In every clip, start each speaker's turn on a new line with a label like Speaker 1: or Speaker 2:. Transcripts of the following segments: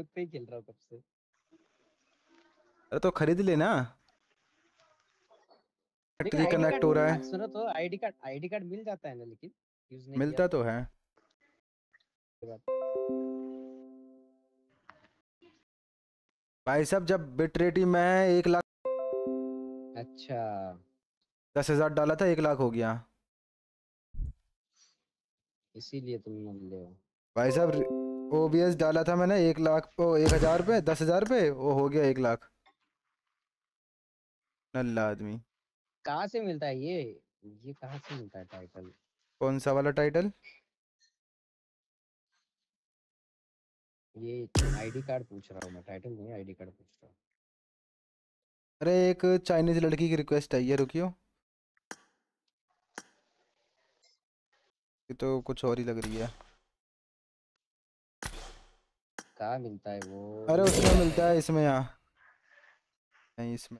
Speaker 1: खुद पे ही खेल रहा हूँ कब से।
Speaker 2: अरे तो खरीद लेना
Speaker 1: लेकिन
Speaker 2: बैटरी कनेक्ट हो रहा है।
Speaker 1: सुनो तो आईडी कार्ड आईडी कार्ड मिल जाता है ना लेकिन यूज़ नहीं
Speaker 2: मिलता तो है। भाई साहब जब बिट रेट ही एक लाख
Speaker 1: अच्छा।
Speaker 2: दस हज़ार डाला था एक लाख हो गया।
Speaker 1: इसीलिए तुम मिल रहे
Speaker 2: भाई साहब ओबीएस डाला था मैंने एक लाख ओ एक हज़ार पे दस हज़ार पे वो हो गया एक लाख। नल्ला आदमी।
Speaker 1: कहाँ से मिलता है ये? ये कहाँ से मिलता है टाइटल
Speaker 2: कौन सा वाला टाइटल
Speaker 1: ये आईडी कार्ड पूछ रहा हूँ मैं टाइटल नहीं आईडी कार्ड पूछ रहा हूँ।
Speaker 2: अरे एक चाइनीज़ लड़की की रिक्वेस्ट आई है रुकियो। ये तो कुछ और ही लग रही है।
Speaker 1: कहाँ मिलता है वो?
Speaker 2: अरे उसमें मिलता है इसमें यहाँ। नहीं इसमें।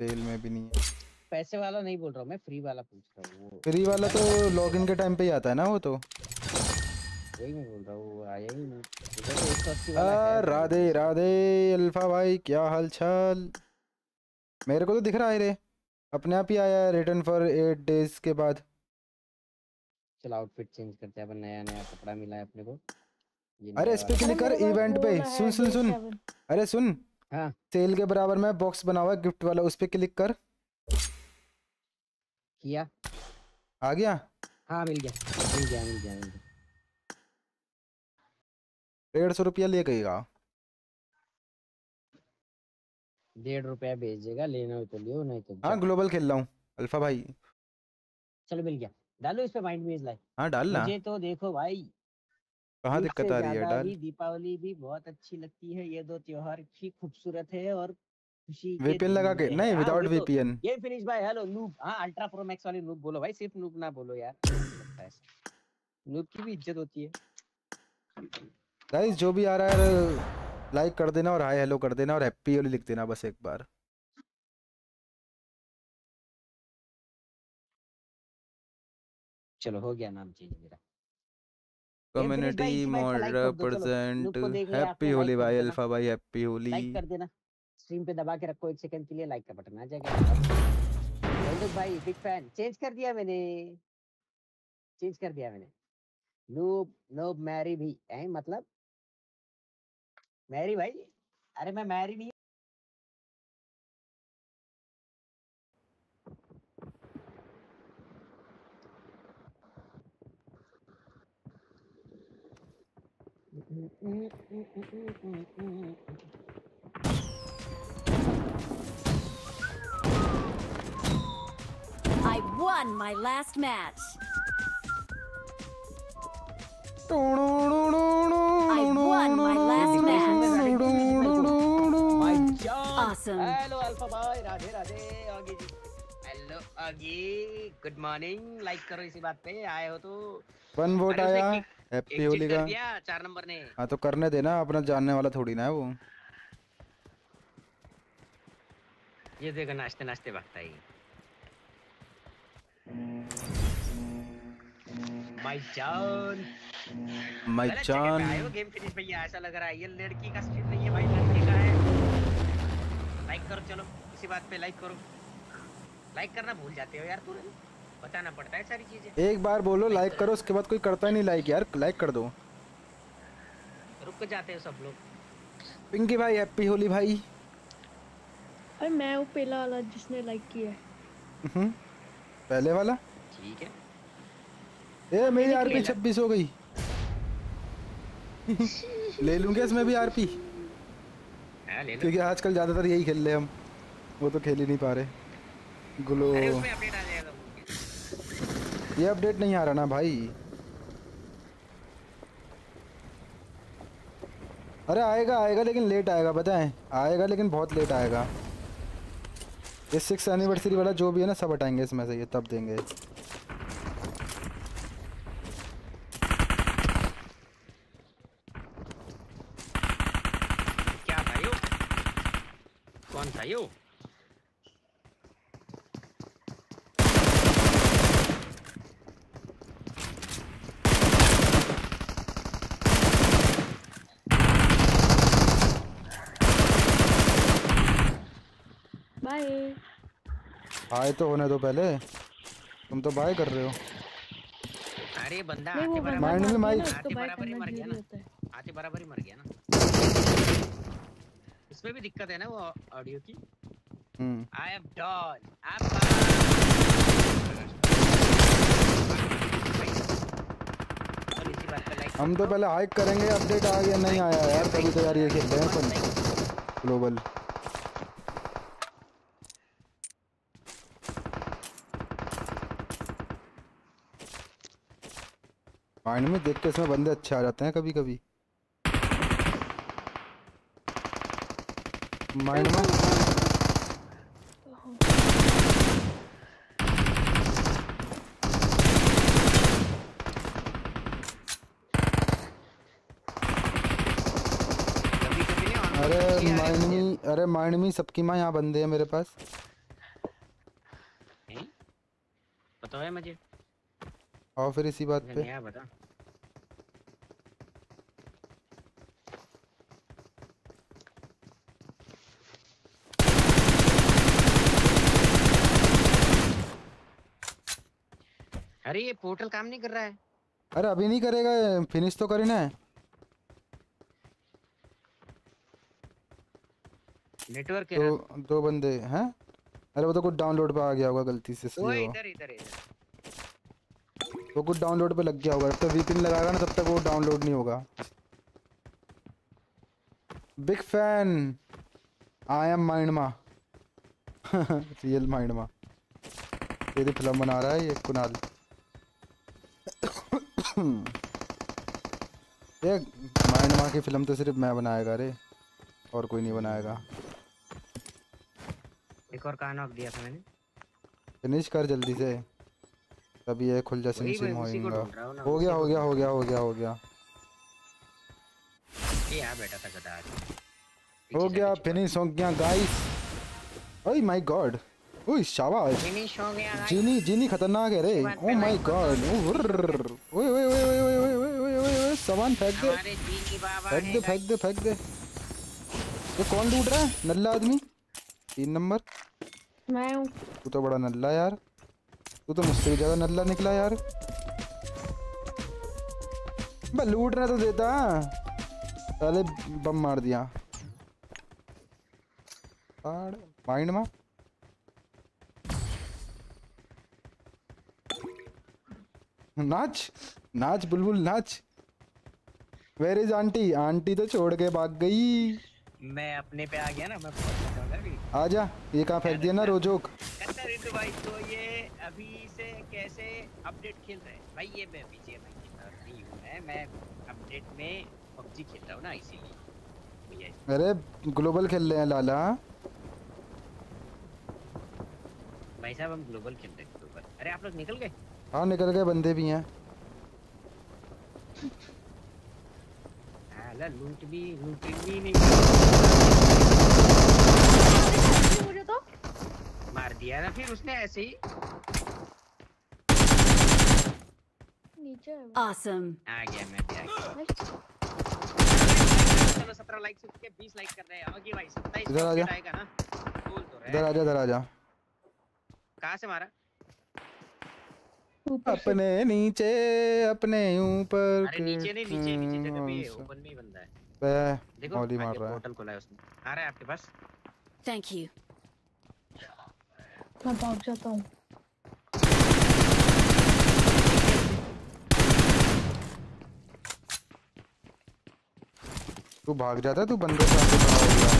Speaker 2: सेल में भी नहीं है।
Speaker 1: पैसे वाला नहीं बोल रहा हूँ मैं फ्री वाला पूछ रहा हूँ
Speaker 2: फ्री वाला तो लॉगिन के टाइम पे ही आता है ना वो तो।
Speaker 1: वही मैं बोल रहा हूँ आया ही नहीं। तो
Speaker 2: आ, राधे राधे अल्फ़ा भाई क्या हाल चाल मेरे को तो दिख रहा है रे। अपने आप ही आया रिटर्न फॉर एट डेज़ के बाद।
Speaker 1: चल आउटफिट चेंज करते हैं अपन नया नया कपड़ा मिला है अपने को।
Speaker 2: अरे इस पे क्लिक कर इवेंट पे। सुन सुन सुन। अरे सुन।
Speaker 1: हाँ।
Speaker 2: सेल के बराबर में बॉक्स बना हुआ है गिफ्ट वाला उस पे क्लिक कर।
Speaker 1: किया?
Speaker 2: आ गया?
Speaker 1: हाँ मिल गया। मिल गया मिल गया मिल गया।
Speaker 2: डेढ़ सौ रुपया ले गएगा।
Speaker 1: डेढ़ रुपया भेजेगा लेना हो तो लियो नहीं तो
Speaker 2: हाँ ग्लोबल खेल रहा हूँ अल्फ़ा भाई।
Speaker 1: चलो मिल गया। डालो इस पे माइंड मेज लाइक
Speaker 2: हाँ डाल ना।
Speaker 1: मुझे तो देखो भाई
Speaker 2: कहाँ दिक्कत आ रही है डाल।
Speaker 1: दीपावली भी बहुत अच्छी लगती है। ये दो त्योहार भी खूबसूरत है और खुशी के
Speaker 2: वीपीएन लगा के नहीं
Speaker 1: हाँ,
Speaker 2: विदाउट
Speaker 1: तो।
Speaker 2: वीपीएन
Speaker 1: ये फिनिश भाई हेलो नूब हाँ अल्ट्रा प्रो मैक्स वाली नूब बोलो भाई सिर्फ़ नूब ना बोलो यार। नूब की भी इज़्ज़त होती है।
Speaker 2: गाइस जो भी आ रहा है लाइक कर देना और हाय हेलो कर देना और हैप्पी होली लिख देना बस एक बार।
Speaker 1: चलो हो गया नाम चेंज मेरा।
Speaker 2: कम्युनिटी
Speaker 1: देख लिया
Speaker 2: हैप्पी होली भाई अल्फ़ा भाई हैप्पी होली।
Speaker 1: लाइक कर देना। स्ट्रीम पे दबा के रखो एक सेकंड के लिए लाइक का बटन आ जाएगा बंदूक भाई बिग फ़ैन चेंज कर दिया मैंने। चेंज कर दिया मैंने। नूब नूब मैरी भी। है मतलब? मैरी भाई? अरे मैं मैरी नहीं
Speaker 3: I won my last match. I won my last match. Awesome.
Speaker 1: Hello alpha भाई राधे राधे आगे जी हेलो आगे गुड मॉर्निंग लाइक करो इसी बात पे आए हो तो
Speaker 2: वन वोट आया हैप्पी होली का।
Speaker 1: चार नंबर ने।
Speaker 2: हाँ तो करने देना अपना जानने वाला थोड़ी ना है वो।
Speaker 1: ये देखो नाचते नाचते भागता है माय जॉन हो
Speaker 2: जान
Speaker 1: गेम फिनिश भैया ऐसा लग रहा है ये लड़की का स्ट्रीम नहीं है भाई लड़के का है। लाइक करो चलो इसी बात पे लाइक करो। लाइक करना भूल जाते हो यार तुरंत बताना पड़ता है सारी चीज़ें।
Speaker 2: एक बार बोलो लाइक करो उसके बाद कोई करता ही नहीं लाइक यार लाइक कर दो।
Speaker 1: रुक जाते हो सब लोग।
Speaker 2: पिंकी भाई हैप्पी होली भाई।
Speaker 4: अरे मैं वो पहला वाला जिसने लाइक किया है।
Speaker 2: हम्म, पहले वाला?
Speaker 1: ठीक है।
Speaker 2: ए मेरी आरपी
Speaker 4: खेला।
Speaker 2: छब्बीस हो गई। ले लूँगे इसमें भी आरपी
Speaker 1: हाँ ले लो।
Speaker 2: क्योंकि आजकल ज़्यादातर यही खेल रहे हम। वो तो खेल ही नहीं पा रहे। ग्लो
Speaker 1: अरे उसमें अपडेट आ जाएगा बोल के।
Speaker 2: ये अपडेट नहीं आ रहा ना भाई। अरे आएगा आएगा, लेकिन लेट आएगा, पता है? आएगा, लेकिन बहुत लेट आएगा। ये सिक्स एनिवर्सरी वाला जो भी है ना, सब हटाएँगे इसमें से, ये तब देंगे
Speaker 1: क्या था यो कौन था यो
Speaker 2: आए तो होने दो पहले। तुम तो बाय कर रहे हो।
Speaker 1: अरे बंदा आते
Speaker 4: बंदा
Speaker 2: माइंड में
Speaker 1: बराबर
Speaker 2: माइक-
Speaker 1: आते बराबर ही मर गया ना। आते बराबर ही मर गया ना। इसमें भी दिक्कत है ना वो ऑडियो की?
Speaker 2: हम्म।
Speaker 1: आई एम डॉन आई और इसी बात पे लाइक
Speaker 2: हम तो पहले हाइक करेंगे अपडेट आ गया नहीं आया यार तभी तो यार ये खेल रहे हैं ग्लोबल माइंड में देख के इसमें बंदे अच्छे आ जाते हैं कभी कभी माइंड में अरे माइंड में अरे माइंड सबकी माँ यहाँ बंदे हैं मेरे पास?
Speaker 1: पता है मुझे?
Speaker 2: आओ फिर इसी बात पे।
Speaker 1: बता। अरे ये पोर्टल काम नहीं कर रहा है।
Speaker 2: अरे अभी नहीं करेगा फिनिश तो करी ना
Speaker 1: नेटवर्क है
Speaker 2: दो दो बंदे हैं। अरे वो तो कुछ डाउनलोड पे आ गया होगा गलती से इसलिए
Speaker 1: इधर इधर इधर।
Speaker 2: वो कुछ डाउनलोड पे लग गया होगा। जब तक वीपीएन लगाएगा ना तब तक वो डाउनलोड नहीं होगा। Big fan I am mind मा रियल माइंड मा तेरी फ़िल्म बना रहा है ये कुणाल। ये माइंड मा की फ़िल्म तो सिर्फ़ मैं बनाएगा रे और कोई नहीं बनाएगा।
Speaker 1: एक और कहा नॉक दिया था मैंने।
Speaker 2: फिनिश कर जल्दी से। तभी ये खुल जा सिम सिम होएगा
Speaker 1: हो
Speaker 2: गया हो गया हो गया हो गया हो गया
Speaker 1: ये यहाँ बैठा था गधा
Speaker 2: हो गया फिनिश हो गया गाइस ओए माय गॉड ओए शाबाश
Speaker 1: फिनिश हो गया।
Speaker 2: जीनी जीनी खतरनाक है रे ओ माय गॉड ओए ओए ओए ओए ओए ओए ओए ओए ओए ओए सामान फेंक दे फेंक दे फेंक दे फेंक दे ये कौन लूट रहा है नल्ला आदमी तीन नंबर
Speaker 4: मैं हूँ
Speaker 2: तू तो बड़ा नल्ला यार तू तो मुझसे भी ज़्यादा नल्ला निकला यार। लूटने तो देता। पहले बम मार दिया। माइंड में नाच नाच बुलबुल नाच। वेर इज़ आंटी आंटी तो छोड़ के भाग गई।
Speaker 1: मैं अपने पे आ गया ना मैं अभी।
Speaker 2: आजा ये कहाँ फेंक दिया ना रोजोक?
Speaker 1: भाई तो अपडेट खेल रहे हैं। भाई ये मैं पीछे मैं नहीं हूँ मैं मैं अपडेट में पबजी खेल रहा हूँ ना इसीलिए।
Speaker 2: अरे ग्लोबल खेल रहे हैं लाला।
Speaker 1: भाई साहब हम ग्लोबल खेल रहे हैं ग्लोबल। अरे आप लोग निकल गए?
Speaker 2: हाँ निकल गए बंदे भी हैं।
Speaker 1: आला लूट भी लूट भी नहीं
Speaker 4: मुझे तो।
Speaker 1: मार दिया ना फिर उसने ऐसे ही।
Speaker 4: नीचे है।
Speaker 3: Awesome.
Speaker 1: आ गया मैं भी आ गया। चलो 17 लाइक से के 20 लाइक कर रहे हैं। आगे भाई 27
Speaker 2: इधर आ जा।
Speaker 1: आएगा ना? बोल तो रहे
Speaker 2: इधर आजा इधर आजा
Speaker 1: कहाँ से मारा?
Speaker 2: अपने नीचे अपने ऊपर
Speaker 1: अरे नीचे नहीं नीचे नीचे जगह पे ओपन में ही बंदा है।
Speaker 2: बे,
Speaker 1: देखो
Speaker 2: मौली मार रहा है।
Speaker 1: पोर्टल खोला है उसने। आ रहा है आपके पास?
Speaker 3: Thank you.
Speaker 4: मैं भाग जाता हूँ।
Speaker 2: तू भाग जाता तू बंदे पे आके खड़ा हो गया?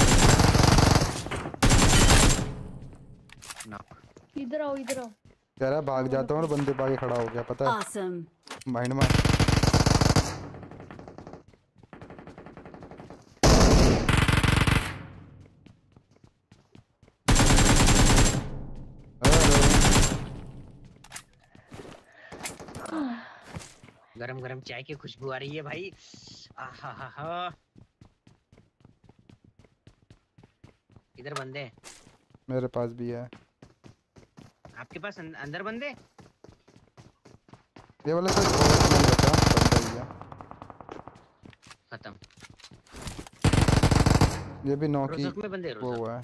Speaker 4: इधर आओ इधर आओ।
Speaker 2: कह रहा भाग जाता हूँ और बंदे पे आके खड़ा हो गया पता है?
Speaker 3: Awesome.
Speaker 2: माइंड में
Speaker 1: गरम गरम चाय की खुशबू आ रही है भाई। आहा इधर बंदे।
Speaker 2: मेरे पास भी है।
Speaker 1: आपके पास अं-, अंदर बंदे?
Speaker 2: ये वाला तो सर बंदा ही है।
Speaker 1: खत्म।
Speaker 2: ये भी
Speaker 1: नॉकी में बंदे
Speaker 2: वो हुआ है।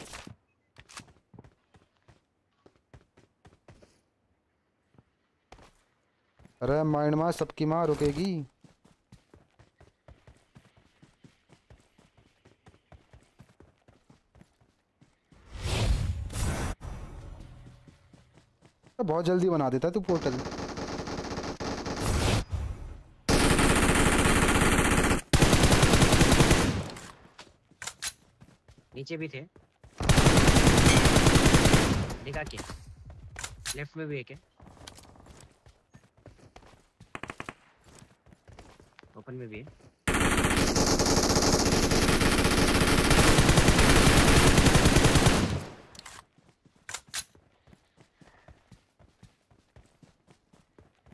Speaker 2: अरे माइंड मार सबकी मार रुकेगी। बहुत जल्दी बना देता है तू पोर्टल
Speaker 1: नीचे भी थे। दिखा के लेफ़्ट में भी एक है। ओपन में भी है।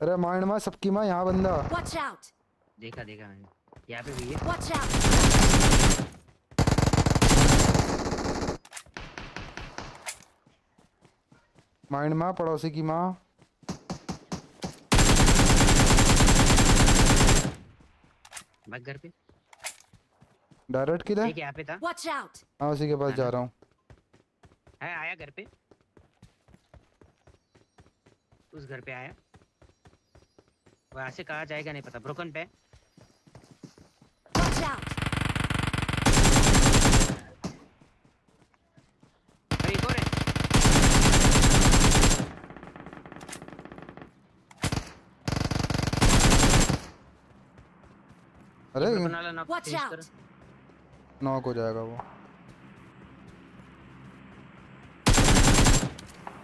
Speaker 2: अरे माइंड माँ सबकी माँ यहाँ बंदा।
Speaker 3: Watch out!
Speaker 1: देखा देखा मैंने। यहाँ पे भी है।
Speaker 3: Watch out!
Speaker 2: माइंड माँ पड़ोसी की माँ।
Speaker 1: भाग घर पे।
Speaker 2: डायरेक्ट किधर?
Speaker 1: एक यहाँ पे था।
Speaker 3: Watch out!
Speaker 2: हाँ उसी के पास जा रहा हूँ।
Speaker 1: है आया घर पे। उस घर पे आया। वहाँ से कहा जाएगा नहीं पता। ब्रोकन पे। अरे है।
Speaker 2: नॉक हो जाएगा वो।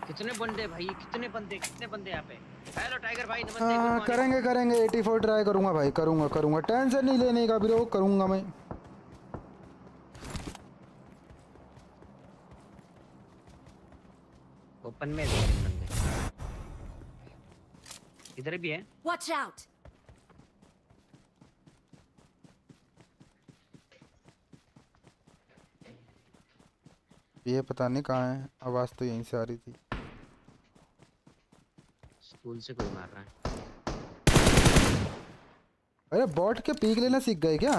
Speaker 1: कितने बंदे भाई? कितने बंदे कितने बंदे यहाँ पे? हेलो टाइगर भाई नमस्ते
Speaker 2: हाँ करेंगे करेंगे 84 ट्राई करूँगा भाई करूँगा करूँगा। टेंशन नहीं लेने का ब्रो करूँगा मैं।
Speaker 1: ओपन में दो बंदे। इधर भी है?
Speaker 3: Watch out!
Speaker 2: ये पता नहीं कहाँ है आवाज़ तो यहीं से आ रही थी।
Speaker 1: स्कूल से कोई मार रहा है।
Speaker 2: अरे बॉट के पीक लेना सीख गए क्या?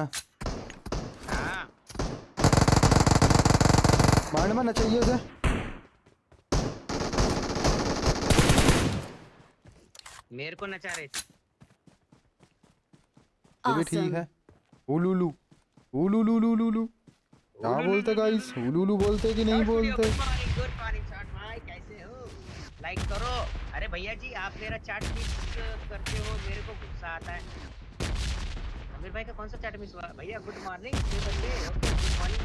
Speaker 1: हाँ।
Speaker 2: माइंड में न चाहिए उसे।
Speaker 1: मेरे को नचा रहे थे।
Speaker 2: ये भी ठीक
Speaker 3: Awesome.
Speaker 2: है। उलूलू। उलूलूलूलू क्या बोलते गाइस उलूलू बोलते कि नहीं बोलते?
Speaker 1: गुड मॉर्निंग चाट भाई कैसे हो? लाइक करो। अरे भैया जी आप मेरा चाट मिस करते हो मेरे को गुस्सा आता है। आमिर भाई का कौन सा चाट मिस हुआ? भैया good morning okay good morning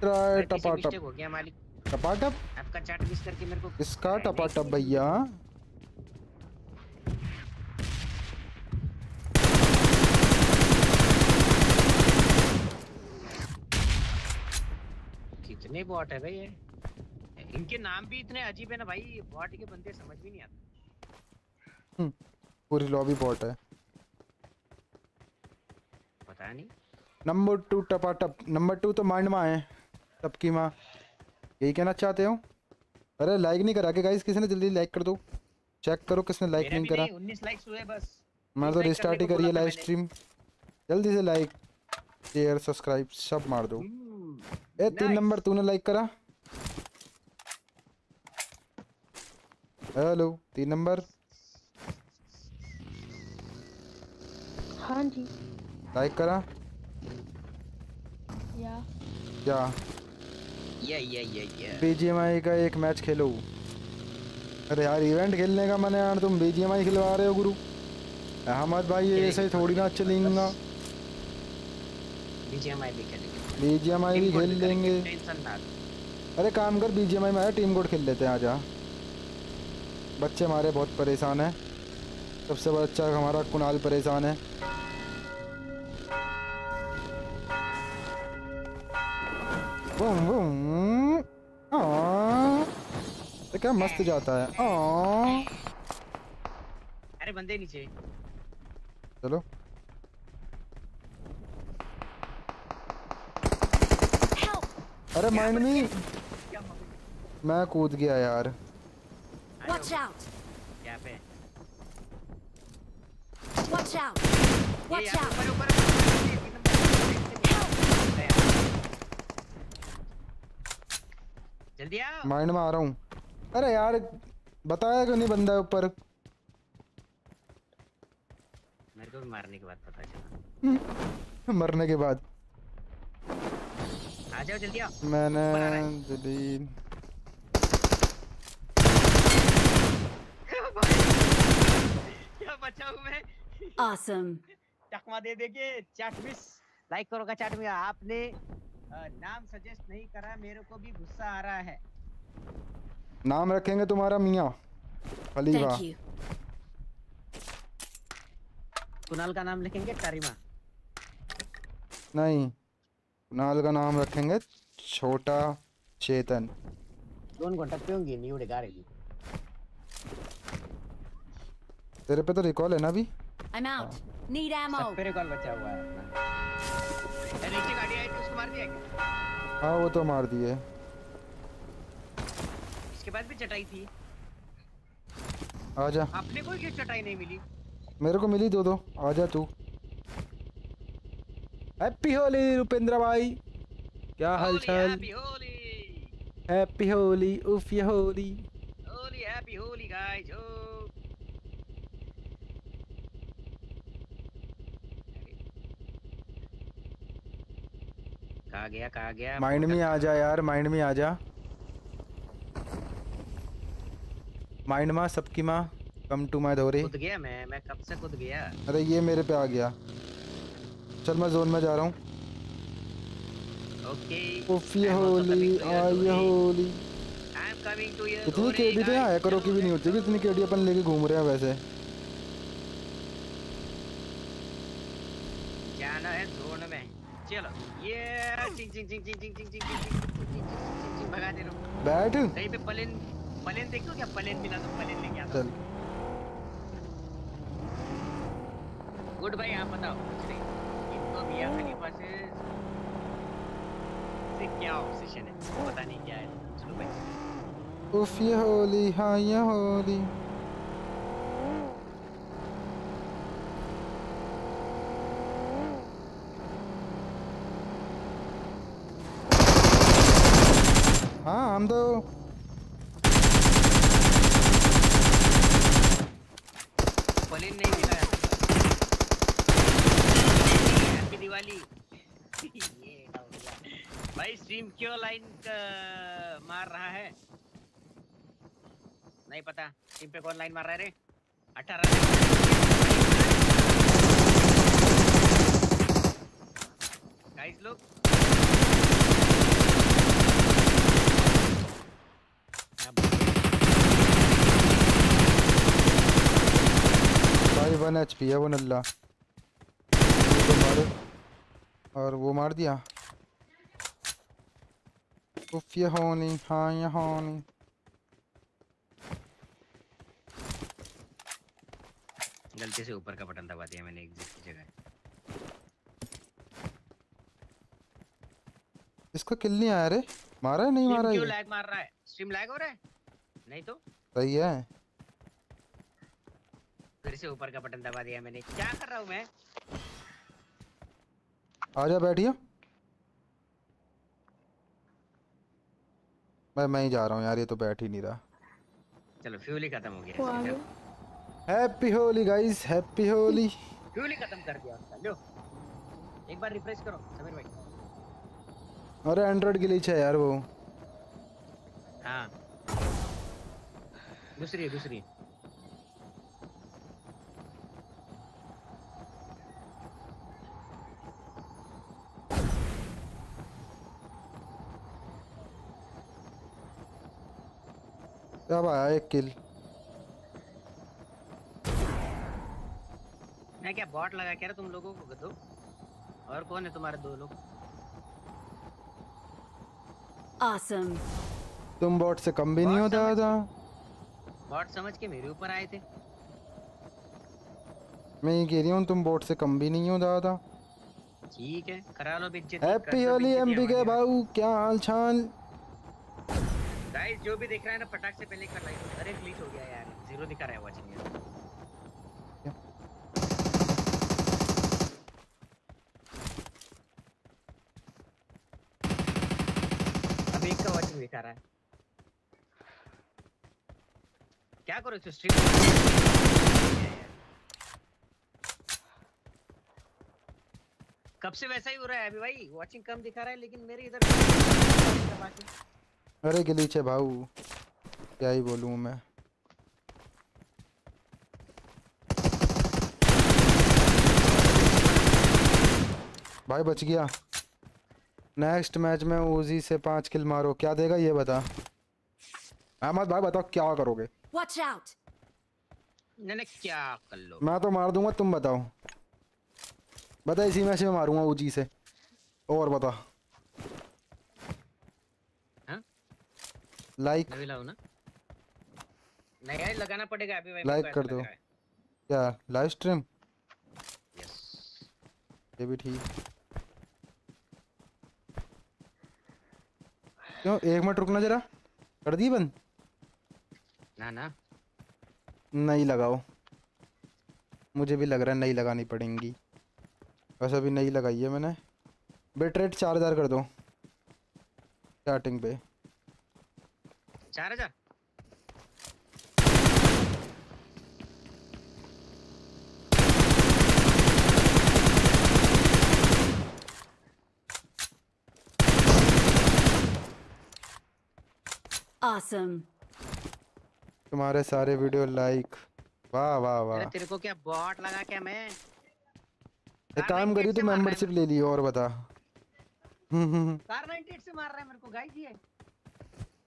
Speaker 2: try टपाटप।
Speaker 1: हो गया मालिक।
Speaker 2: टपाटप?
Speaker 1: आपका चाट मिस करके मेरे को
Speaker 2: इसका टपाटप भैया।
Speaker 1: कितने बॉट है भाई ये? इनके नाम भी इतने अजीब है ना भाई बॉट के बंदे समझ भी नहीं आते।
Speaker 2: पूरी लॉबी बॉट है।
Speaker 1: पता नहीं।
Speaker 2: नंबर टू टपाटप नंबर टू तो माइंड माँ है सबकी माँ। यही कहना चाहते हो? अरे लाइक नहीं करा के गाइस किसी ने जल्दी लाइक कर दो। चेक करो किसने लाइक नहीं करा।
Speaker 1: 19 लाइक्स हुए बस।
Speaker 2: मैं तो रिस्टार्ट ही
Speaker 1: को
Speaker 2: करी है लाइव स्ट्रीम जल्दी से लाइक शेयर सब्सक्राइब सब मार दो। ए तीन नंबर तूने लाइक करा? हेलो तीन नंबर।
Speaker 4: हाँ जी।
Speaker 2: लाइक करा।
Speaker 4: या।
Speaker 2: क्या
Speaker 1: ये ये ये ये।
Speaker 2: बीजीएमआई का एक मैच खेलो। अरे यार इवेंट खेलने का मन है यार तुम बीजीएमआई खिलवा रहे हो गुरु। अहमद भाई ये ऐसे ही थोड़ी ना चलेंगा
Speaker 1: बीजीएमआई भी खेलेंगे।
Speaker 2: बीजीएमआई भी खेल लेंगे। अरे काम कर बीजीएमआई में टीम कोड खेल लेते हैं आजा। बच्चे हमारे बहुत परेशान हैं। सबसे बड़ा बच्चा हमारा कुणाल परेशान है। बूम बूम आ ये क्या मस्त जाता है।
Speaker 1: अरे बंदे नीचे।
Speaker 2: चलो। अरे माइंड मी। मैं कूद गया यार।
Speaker 3: Watch out!
Speaker 1: यहाँ पे
Speaker 3: Watch out! Watch out!
Speaker 1: पे, ऊपर जल्दी आओ
Speaker 2: माइंड में आ रहा हूँ। अरे यार बताया क्यों नहीं बंदा ऊपर?
Speaker 1: मेरे को भी मारने के बाद पता चला।
Speaker 2: हम्म, मरने के बाद।
Speaker 1: आ जाओ जल्दी आओ।
Speaker 2: मैंने
Speaker 1: ऊपर आ रहा है।
Speaker 2: दिल्ली
Speaker 1: क्या बचा हूँ मैं।
Speaker 3: Awesome.
Speaker 1: चकमा दे देंगे चैट मिस लाइक करोगा चैट में आपने नाम सजेस्ट नहीं करा मेरे को भी गुस्सा आ रहा है।
Speaker 2: नाम रखेंगे तुम्हारा मियाँ खलीफा
Speaker 3: Thank you.
Speaker 1: कुणाल का नाम लिखेंगे करीमा?
Speaker 2: नहीं कुणाल का नाम रखेंगे छोटा चेतन।
Speaker 1: दोन घंटा पिऊँगी नहीं उड़े
Speaker 2: तेरे पे तो रिकॉल है ना अभी?
Speaker 3: I'm out. Need ammo.
Speaker 1: सब पे कॉल बचा हुआ है। अपना ए, नीचे गाड़ी आई थी उसको मार दिया क्या?
Speaker 2: हाँ वो तो मार दिए।
Speaker 1: इसके बाद भी चटाई थी।
Speaker 2: आजा।
Speaker 1: अपने को क्यों चटाई नहीं मिली?
Speaker 2: मेरे को मिली दो दो। आजा तू। हैप्पी होली रुपेंद्र भाई। क्या हाल चाल
Speaker 1: हैप्पी होली
Speaker 2: हैप्पी होली उफ ये होली
Speaker 1: होली हैप्पी होली गाइस ओ कहा गया कहा गया
Speaker 2: माइंड में आ जा यार माइंड में आ जा माइंड माँ सबकी माँ कम टू माई धोरे
Speaker 1: कूद गया मैं मैं कब से कूद गया?
Speaker 2: अरे ये मेरे पे आ गया। चल मैं जोन में जा रहा हूँ।
Speaker 1: ओके
Speaker 2: ये होली आ ये Holi
Speaker 1: I am coming to your
Speaker 2: इतनी केडी तो यहाँ आया करो की भी नहीं होती इतनी केडी अपन लेके घूम रहे हैं वैसे
Speaker 1: जाना है जोन में चलो ये चिंग चिंग चिंग चिंग चिंग चिंग चिंग चिंग चिंग चिंग चिंग चिंग भगा दे रहा हूँ
Speaker 2: बैठ
Speaker 1: कहीं पे प्लेन प्लेन देखो क्या प्लेन मिला तो प्लेन लेके आता
Speaker 2: चल
Speaker 1: गुड भाई आप बताओ कुछ नहीं इनको मियाँ खलीफा से से क्या ऑब्सेशन है पता नहीं क्या है चलो भाई
Speaker 2: उफ ये होली हाँ ये होली हाँ हम तो
Speaker 1: प्लेन नहीं मिला हैप्पी दिवाली। ये भाई स्ट्रीम क्यों लाइन मार रहा है? नहीं पता। स्ट्रीम पे कौन लाइन मार रहा है रे? अठारह गाइस लोग
Speaker 2: भाई वन एच पी है वो नल्ला। तो मारो। और वो मार दिया। उफ ये होनी हाँ ये होनी।
Speaker 1: गलती से ऊपर का बटन दबा दिया मैंने एग्जिट की जगह।
Speaker 2: इसका किल नहीं आया रे। मारा है नहीं मारा
Speaker 1: क्यों लैग मार रहा है? स्ट्रीम लैग हो रहा है? नहीं तो?
Speaker 2: सही है।
Speaker 1: फिर से ऊपर का बटन दबा दिया मैंने। क्या कर रहा हूँ मैं?
Speaker 2: आजा बैठिए मैं मैं ही जा रहा हूँ यार ये तो बैठ ही नहीं रहा।
Speaker 1: चलो फ्यूल ही खत्म हो गया।
Speaker 4: गया
Speaker 2: happy Holi guys happy Holi
Speaker 1: fuel ही खत्म कर दिया उसका। लो। एक बार रिफ्रेश करो समीर भाई।
Speaker 2: अरे एंड्रॉइड ग्लिच है यार वो।
Speaker 1: हाँ। दूसरी दूसरी
Speaker 2: अब आया एक किल
Speaker 1: मैं क्या बॉट लगा के रहा तुम लोगों को गधो? और कौन है तुम्हारे दो लोग?
Speaker 3: Awesome.
Speaker 2: तुम बॉट से कम भी नहीं हो
Speaker 1: समझ-
Speaker 2: दादा
Speaker 1: बॉट समझ के मेरे ऊपर आए थे।
Speaker 2: मैं ये कह रही हूँ तुम बॉट से कम भी नहीं हो दादा
Speaker 1: ठीक है करा लो बेइज्जती
Speaker 2: हैप्पी होली एमपी के बाबू क्या हाल चाल
Speaker 1: गाइस जो भी देख रहा है ना पटाख से पहले कर लाइक अरे ग्लिच हो गया यार। ज़ीरो दिखा रहा है वाचिंग यार अब एक का वाचिंग दिखा रहा है। क्या करो इस? स्ट्रीम कब से वैसा ही हो रहा है अभी भाई? वाचिंग कम दिखा रहा है, लेकिन मेरे इधर
Speaker 2: अरे गिलीच है भाऊ क्या ही बोलूँ मैं। भाई बच गया। नेक्स्ट मैच में ओजी से पाँच किल मारो क्या देगा ये बता? अहमद भाई बताओ क्या करोगे?
Speaker 3: Watch out!
Speaker 1: मैंने क्या कर लो?
Speaker 2: मैं तो मार दूँगा तुम बताओ। बता इसी मैच में मारूँगा ओजी से। और बता। लाइक
Speaker 1: अभी लाओ ना? नहीं यार लगाना पड़ेगा अभी भाई
Speaker 2: Like कर दो। क्या लाइव स्ट्रीम
Speaker 1: यस
Speaker 2: ये भी ठीक। क्यों एक मिनट रुकना जरा। कर दी बंद?
Speaker 1: ना ना।
Speaker 2: नहीं लगाओ। मुझे भी लग रहा है नहीं लगानी पड़ेंगी। वैसे अभी नहीं लगाई है मैंने। बिट रेट चार हज़ार कर दो। स्टार्टिंग पे।
Speaker 1: चार हज़ार
Speaker 3: Awesome.
Speaker 2: तुम्हारे सारे वीडियो लाइक वाह वाह वाह।
Speaker 1: तेरे को क्या बॉट लगा क्या मैं?
Speaker 2: एक काम करी तो मेंबरशिप ले ली और बता। हम्म, हम्म, हम्म।
Speaker 1: कार 98 से मार रहा है मेरे को गाइस ये।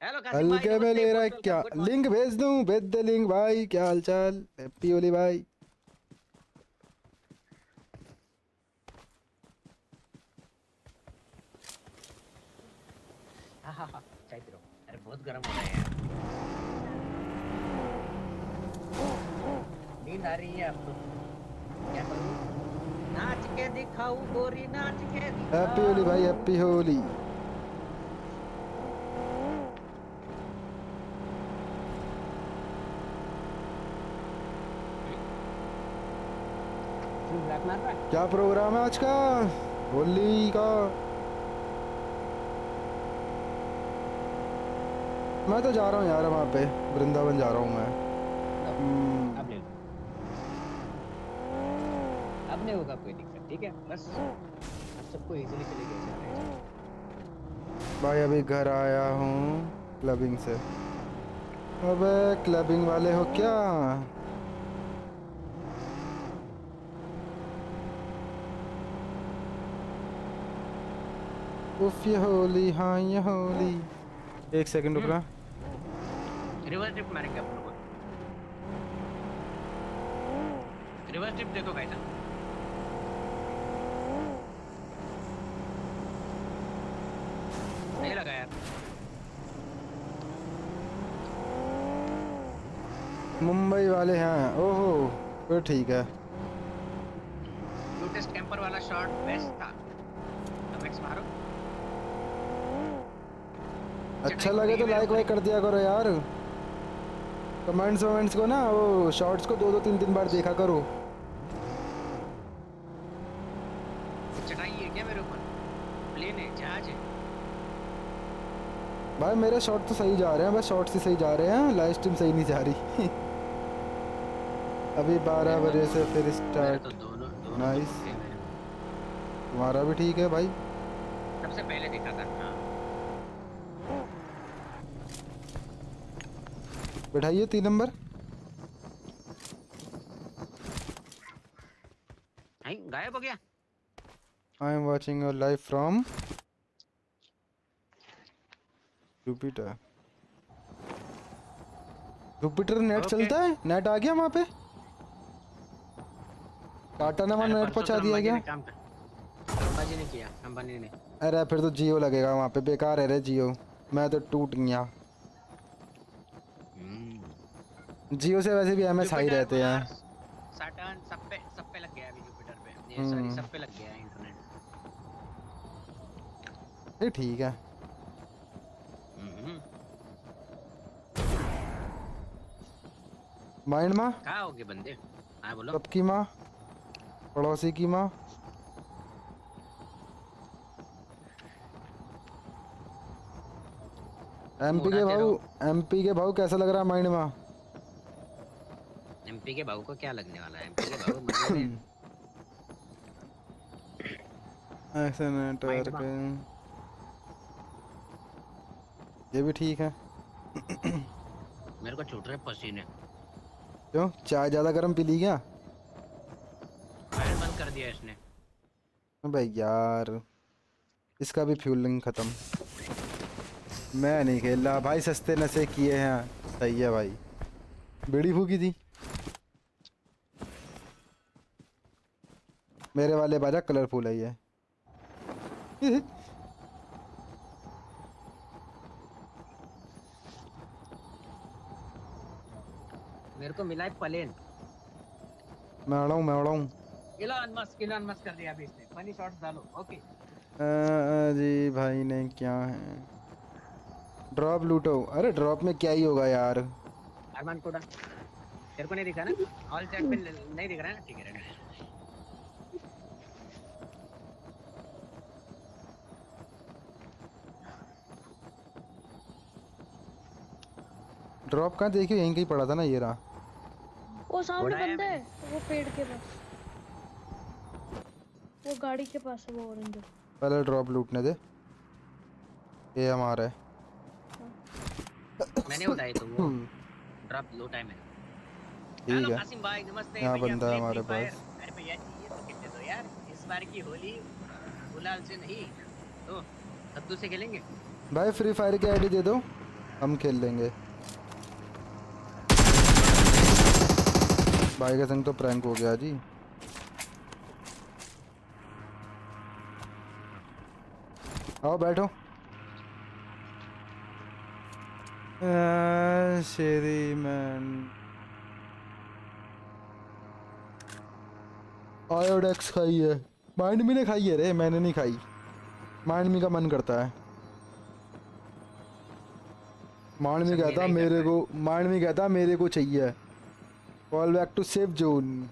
Speaker 2: हल्के में ले रहा है क्या? लिंक भेज दूँ? भेज दे लिंक भाई क्या हालचाल? हैप्पी होली भाई।
Speaker 1: अरे बहुत गर्म हो रहा है यार। नींद आ रही है अब तो। क्या करूँ? नाच के दिखाऊँ गोरी नाच के
Speaker 2: हैप्पी होली भाई हैप्पी होली
Speaker 1: ब्लैक मार रहा है
Speaker 2: क्या प्रोग्राम है आज का? होली का। मैं तो जा रहा हूँ यार वहाँ पे। वृंदावन जा रहा हूँ मैं।
Speaker 1: अब ले लो। अब नहीं होगा कोई दिक्कत ठीक है? बस। सबको इजीली चले गए जा रहे हैं।
Speaker 2: भाई अभी घर आया हूँ क्लबिंग से। अबे क्लबिंग वाले हो क्या? उफ ये होली हाँ ये होली। एक सेकंड रुकना
Speaker 1: रिवर्स ड्रिफ्ट मारेंगे अपन लोग रिवर्स ड्रिफ्ट देखो कैसा नहीं लगा यार।
Speaker 2: मुंबई वाले हैं। ओहो फिर ठीक है।
Speaker 1: टेस्ट कैंपर वाला शॉट बेस्ट था कमेंट्स मारो
Speaker 2: अच्छा लगे तो लाइक वाइक कर दिया करो यार। कमेंट्स वमेंट्स को ना वो शॉर्ट्स को दो दो तीन तीन बार देखा करो।
Speaker 1: है है है।
Speaker 2: भाई मेरे शॉट तो सही जा रहे हैं बस शॉर्ट्स ही सही जा रहे हैं लाइव स्ट्रीम सही नहीं जा रही। अभी बारह बजे से फिर स्टार्ट
Speaker 1: तो मेरे।
Speaker 2: तुम्हारा भी ठीक है भाई।
Speaker 1: सबसे पहले देखा था हाँ।
Speaker 2: बैठाइए तीन नंबर।
Speaker 1: गायब हो गया।
Speaker 2: I am watching your live from Jupiter Jupiter net
Speaker 1: Okay.
Speaker 2: चलता है? नेट आ गया वहाँ पे? टाटा ने वहाँ नेट पहुँचा दिया गया
Speaker 1: ने किया। ने।
Speaker 2: अरे फिर तो जियो लगेगा वहाँ पे। बेकार है रे जियो। मैं तो टूट गया। जियो से वैसे भी एम एस हाई रहते हैं।
Speaker 1: सैटर्न सब पे सब पे लग गया है अभी जुपिटर पे। ये सॉरी
Speaker 2: हम्म।
Speaker 1: सब पे लग गया है इंटरनेट
Speaker 2: ये ठीक है।
Speaker 1: हम्म।
Speaker 2: माइंड माँ?
Speaker 1: कहाँ हो गए बंदे? हाँ बोलो।
Speaker 2: सबकी माँ? पड़ोसी की माँ? एमपी के भाऊ एमपी के भाऊ कैसा लग रहा है माइंड माँ?
Speaker 1: एमपी के भाऊ को क्या लगने वाला है? एमपी के भाऊ मज़े में।
Speaker 2: ऐसे नेटवर्क ये भी ठीक है।
Speaker 1: मेरे को छूट रहे पसीने।
Speaker 2: क्यों? चाय ज़्यादा गर्म पी ली क्या?
Speaker 1: फायर बंद कर दिया इसने।
Speaker 2: अबे यार इसका भी फ्यूलिंग ख़त्म। मैं नहीं खेल रहा भाई सस्ते नशे किए हैं। सही है भाई। बीड़ी फूकी थी। मेरे वाले बाजा कलरफुल है ये।
Speaker 1: मेरे को मिला है प्लेन।
Speaker 2: मैं हूँ मैं हूँ
Speaker 1: इलॉन मस्क इलॉन मस्क कर दिया अभी इसने। फनी शॉट्स डालो ओके
Speaker 2: अ, जी भाई ने क्या है? ड्रॉप लूटो। अरे ड्रॉप में क्या ही होगा यार।
Speaker 1: अरमान कोड़ा तेरे को नहीं दिखा ना? ऑल चैट पे नहीं दिख रहा है ना? ठीक है रहने दे।
Speaker 2: ड्रॉप कहाँ देखियो यहीं कहीं पड़ा था ना ये रहा।
Speaker 4: वो सामने बंदा है वो पेड़ के पास। वो गाड़ी के पास है वो ऑरेंज
Speaker 2: पहले ड्रॉप लूटने दे। ये हमारा है।
Speaker 1: मैंने उठाई तो वो। ड्रॉप लो टाइम है
Speaker 2: ठीक है।
Speaker 1: कासिम भाई नमस्ते
Speaker 2: यहाँ
Speaker 1: भैया,
Speaker 2: बंदा है हमारे
Speaker 1: फ्री फायर।
Speaker 2: पास।
Speaker 1: अरे भैया ये तो खेलने दो यार इस बार की होली गुलाल से नहीं तो कद्दू से खेलेंगे।
Speaker 2: भाई फ्री फायर की आईडी दे दो हम खेल लेंगे। भाई का संग तो प्रैंक हो गया जी। आओ बैठो। शेरी मैन। आयोडेक्स खाई है। माइंड मी ने खाई है रे मैंने नहीं खाई। माइंड मी का मन करता है। माइंड मी कहता
Speaker 1: मेरे
Speaker 2: को माइंड मी कहता मेरे को चाहिए। Call back to safe zone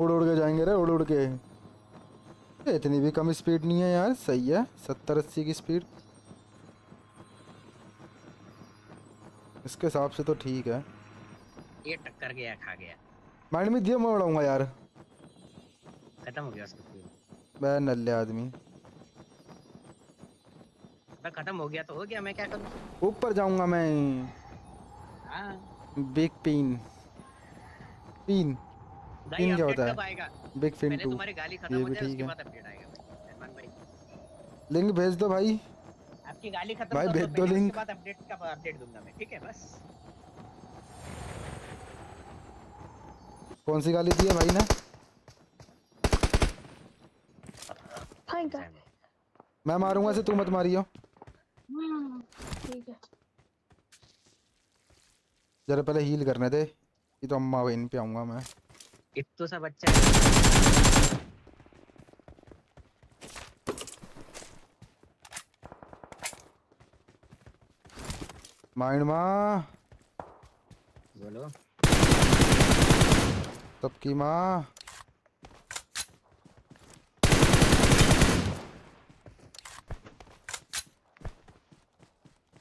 Speaker 2: उड़ उड़ के जाएँगे रे उड़ उड़ के। इतनी भी कम स्पीड नहीं है यार। सही है सत्तर अस्सी की स्पीड इसके हिसाब से तो ठीक है।
Speaker 1: ये टक्कर गया खा गया।
Speaker 2: माइंड में दिया मैं उड़ाऊँगा यार।
Speaker 1: खत्म हो गया उसका
Speaker 2: मैं नल्ले आदमी।
Speaker 1: खत्म हो गया तो हो गया मैं क्या करूँ?
Speaker 2: ऊपर जाऊँगा मैं।
Speaker 1: हाँ।
Speaker 2: बिग पिन पिन तीन क्या होता है? बिग फिन टू
Speaker 1: तुम्हारी गाली खत्म
Speaker 2: ये
Speaker 1: हो
Speaker 2: भी ठीक
Speaker 1: उसके
Speaker 2: है।
Speaker 1: बाद अपडेट आएगा। भाई अरमान भाई।
Speaker 2: लिंक भेज दो भाई।
Speaker 1: आपकी गाली खत्म
Speaker 2: भाई, भेज दो लिंक।
Speaker 1: उसके बाद अपडेट का अपडेट दूँगा मैं ठीक है बस।
Speaker 2: कौन सी गाली दी है भाई ने? मैं मारूँगा से तू मत मारियो।
Speaker 4: ठीक है।
Speaker 2: जरा पहले हील करने दे। ये तो अम्मा इन पे आऊँगा मैं।
Speaker 1: इत्तो सा बच्चा है।
Speaker 2: माइंड माँ।
Speaker 1: बोलो।
Speaker 2: सबकी माँ।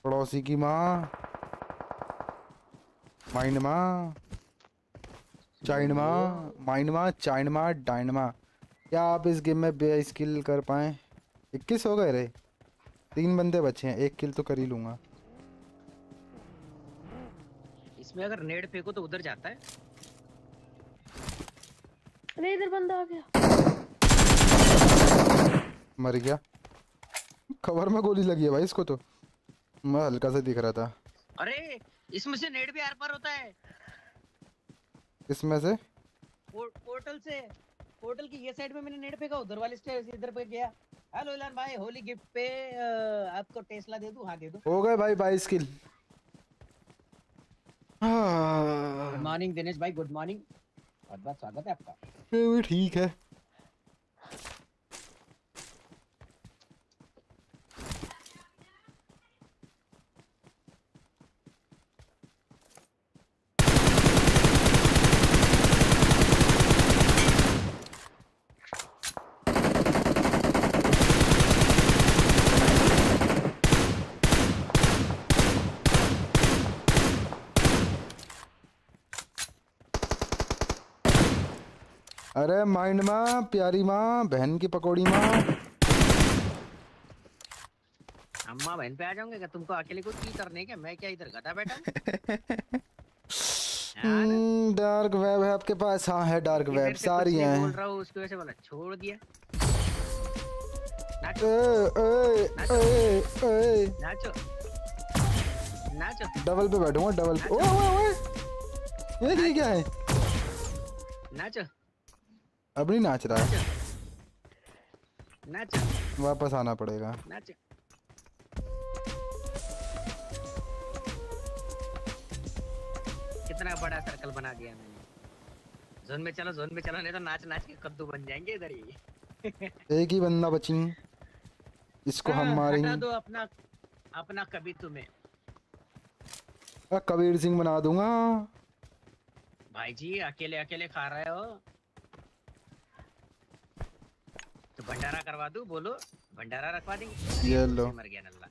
Speaker 2: पड़ोसी की माँ। माइंड माँ चाइंड माँ माइंड माँ चाइंड माँ डाइंड माँ क्या आप इस गेम में बे स्किल कर पाए? इक्कीस हो गए रे। तीन बंदे बचे हैं एक किल तो कर ही लूँगा।
Speaker 1: इसमें अगर नेड फेंको तो उधर जाता है।
Speaker 4: अरे इधर बंदा आ गया।
Speaker 2: मर गया। कवर में गोली लगी है भाई इसको तो। मैं हल्का सा दिख रहा था।
Speaker 1: अरे इसमें से नेड भी आर पार होता है।
Speaker 2: इसमें से?
Speaker 1: पोर्टल से। पोर्टल की ये साइड में मैंने नेट फेंका उधर वाले स्टेज इधर पे गया। हेलो इलान भाई होली गिफ्ट पे आपको टेस्ला दे दूँ? हाँ दे दूँ।
Speaker 2: हो गए भाई बाईस किल।
Speaker 1: गुड मॉर्निंग दिनेश भाई गुड मॉर्निंग बहुत बहुत स्वागत है आपका।
Speaker 2: ठीक है। अरे माइंड माँ प्यारी माँ बहन की पकौड़ी माँ।
Speaker 1: अम्मा बहन पे आ जाओगे क्या? तुमको अकेले को की करने क्या? मैं क्या इधर गधा बैठा हूँ? हाँ?
Speaker 2: डार्क वेब है आपके पास। हाँ है डार्क वेब सारी
Speaker 1: नहीं बोल रहा हूँ उसकी वजह से बोला छोड़ दिया। नाचो।
Speaker 2: ए, ए, ए,
Speaker 1: नाचो। नाचो।
Speaker 2: डबल पे बैठूँगा डबल पे। ओए ओए ओए। ये क्या है?
Speaker 1: नाचो।
Speaker 2: अब नहीं नाच रहा है।
Speaker 1: नाचो।
Speaker 2: वापस आना पड़ेगा।
Speaker 1: नाचो। कितना बड़ा सर्कल बना दिया मैंने। जोन में चलो जोन में चलो नहीं तो नाच नाच के कद्दू बन जाएँगे इधर ही।
Speaker 2: एक ही बंदा बची। इसको हम
Speaker 1: हाँ,
Speaker 2: मारेंगे।
Speaker 1: दो अपना अपना कभी तुम्हें।
Speaker 2: कबीर सिंह बना दूँगा।
Speaker 1: भाई जी अकेले अकेले खा रहे हो तो भंडारा करवा दूँ बोलो। भंडारा रखवा देंगे।
Speaker 2: ये लो।
Speaker 1: मर गया नल्ला।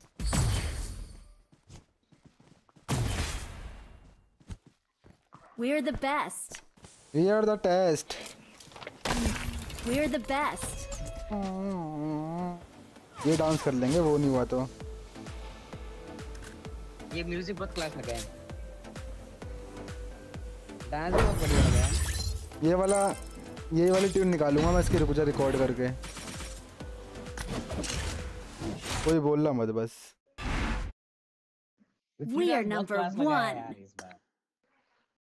Speaker 3: We're the best.
Speaker 2: We are the test
Speaker 3: We're the best.
Speaker 2: ये डांस कर लेंगे वो नहीं हुआ तो।
Speaker 1: ये म्यूज़िक बहुत क्लास लगा है डांस बहुत बढ़िया लगा है
Speaker 2: ये वाला ये वाली ट्यून निकालूँगा मैं इसकी रुक जा रिकॉर्ड करके। कोई बोल रहा मत बस।
Speaker 3: We are number one.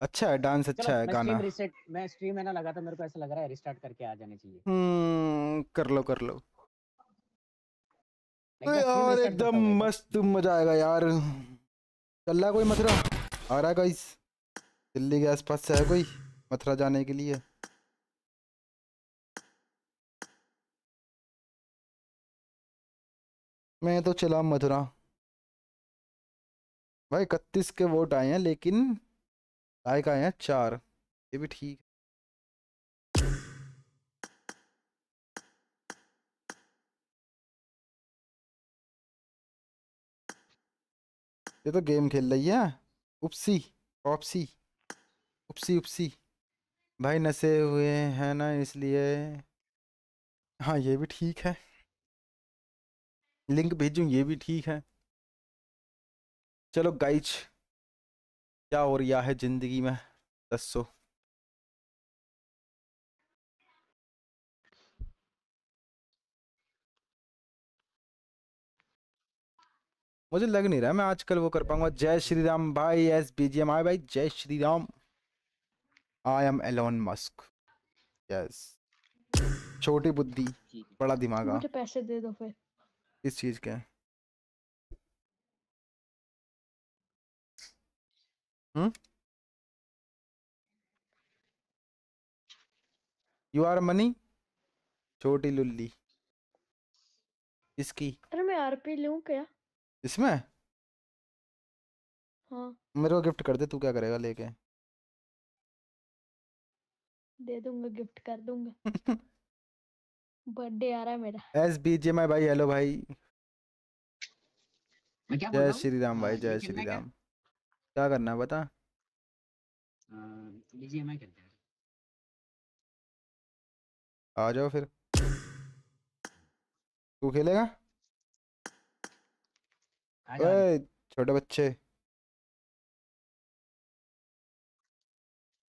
Speaker 2: अच्छा है डांस अच्छा है गाना।
Speaker 1: रिसेट मैं स्ट्रीम है ना लगा था मेरे को ऐसा लग रहा है रिस्टार्ट करके आ जाने चाहिए।
Speaker 2: हम्म कर लो कर लो। यार एकदम मस्त मज़ा आएगा यार। चल रहा कोई मथुरा? आ रहा है गाइस दिल्ली के आसपास से है कोई मथुरा जाने के लिए? मैं तो चला मथुरा। भाई इकतीस के वोट आए हैं, लेकिन लाइक आए हैं चार। ये भी ठीक ये तो गेम खेल रही है। उपसी ऑप्सी उपसी उपसी। भाई नशे हुए हैं ना, इसलिए। हाँ ये भी ठीक है। लिंक भेजूं ये भी ठीक है। चलो गाइज़ क्या हो रहा है ज़िंदगी में? दसो मुझे लग नहीं रहा मैं आजकल वो कर पाऊँगा। जय श्री राम भाई S B G M I भाई जय Shri Ram I am Elon Musk yes छोटी बुद्धि बड़ा दिमाग
Speaker 4: मुझे पैसे दे दो फिर।
Speaker 2: किस चीज़ के। हम्म यू आर मनी छोटी लुल्ली। इसकी।
Speaker 4: अरे मैं आरपी लूँ क्या?
Speaker 2: इसमें?
Speaker 4: हाँ।
Speaker 2: मेरे को गिफ्ट कर दे तू क्या करेगा लेके?
Speaker 4: दे दूँगा गिफ्ट कर दूँगा। बर्थडे आ रहा है मेरा।
Speaker 2: एस बी जे भाई हेलो भाई।
Speaker 1: मैं क्या
Speaker 2: जय श्री राम भाई
Speaker 1: हाँ,
Speaker 2: जय श्री राम क्या? करना है बता?
Speaker 1: हैं
Speaker 2: आ जाओ फिर। तू खेलेगा। ओए छोटे बच्चे।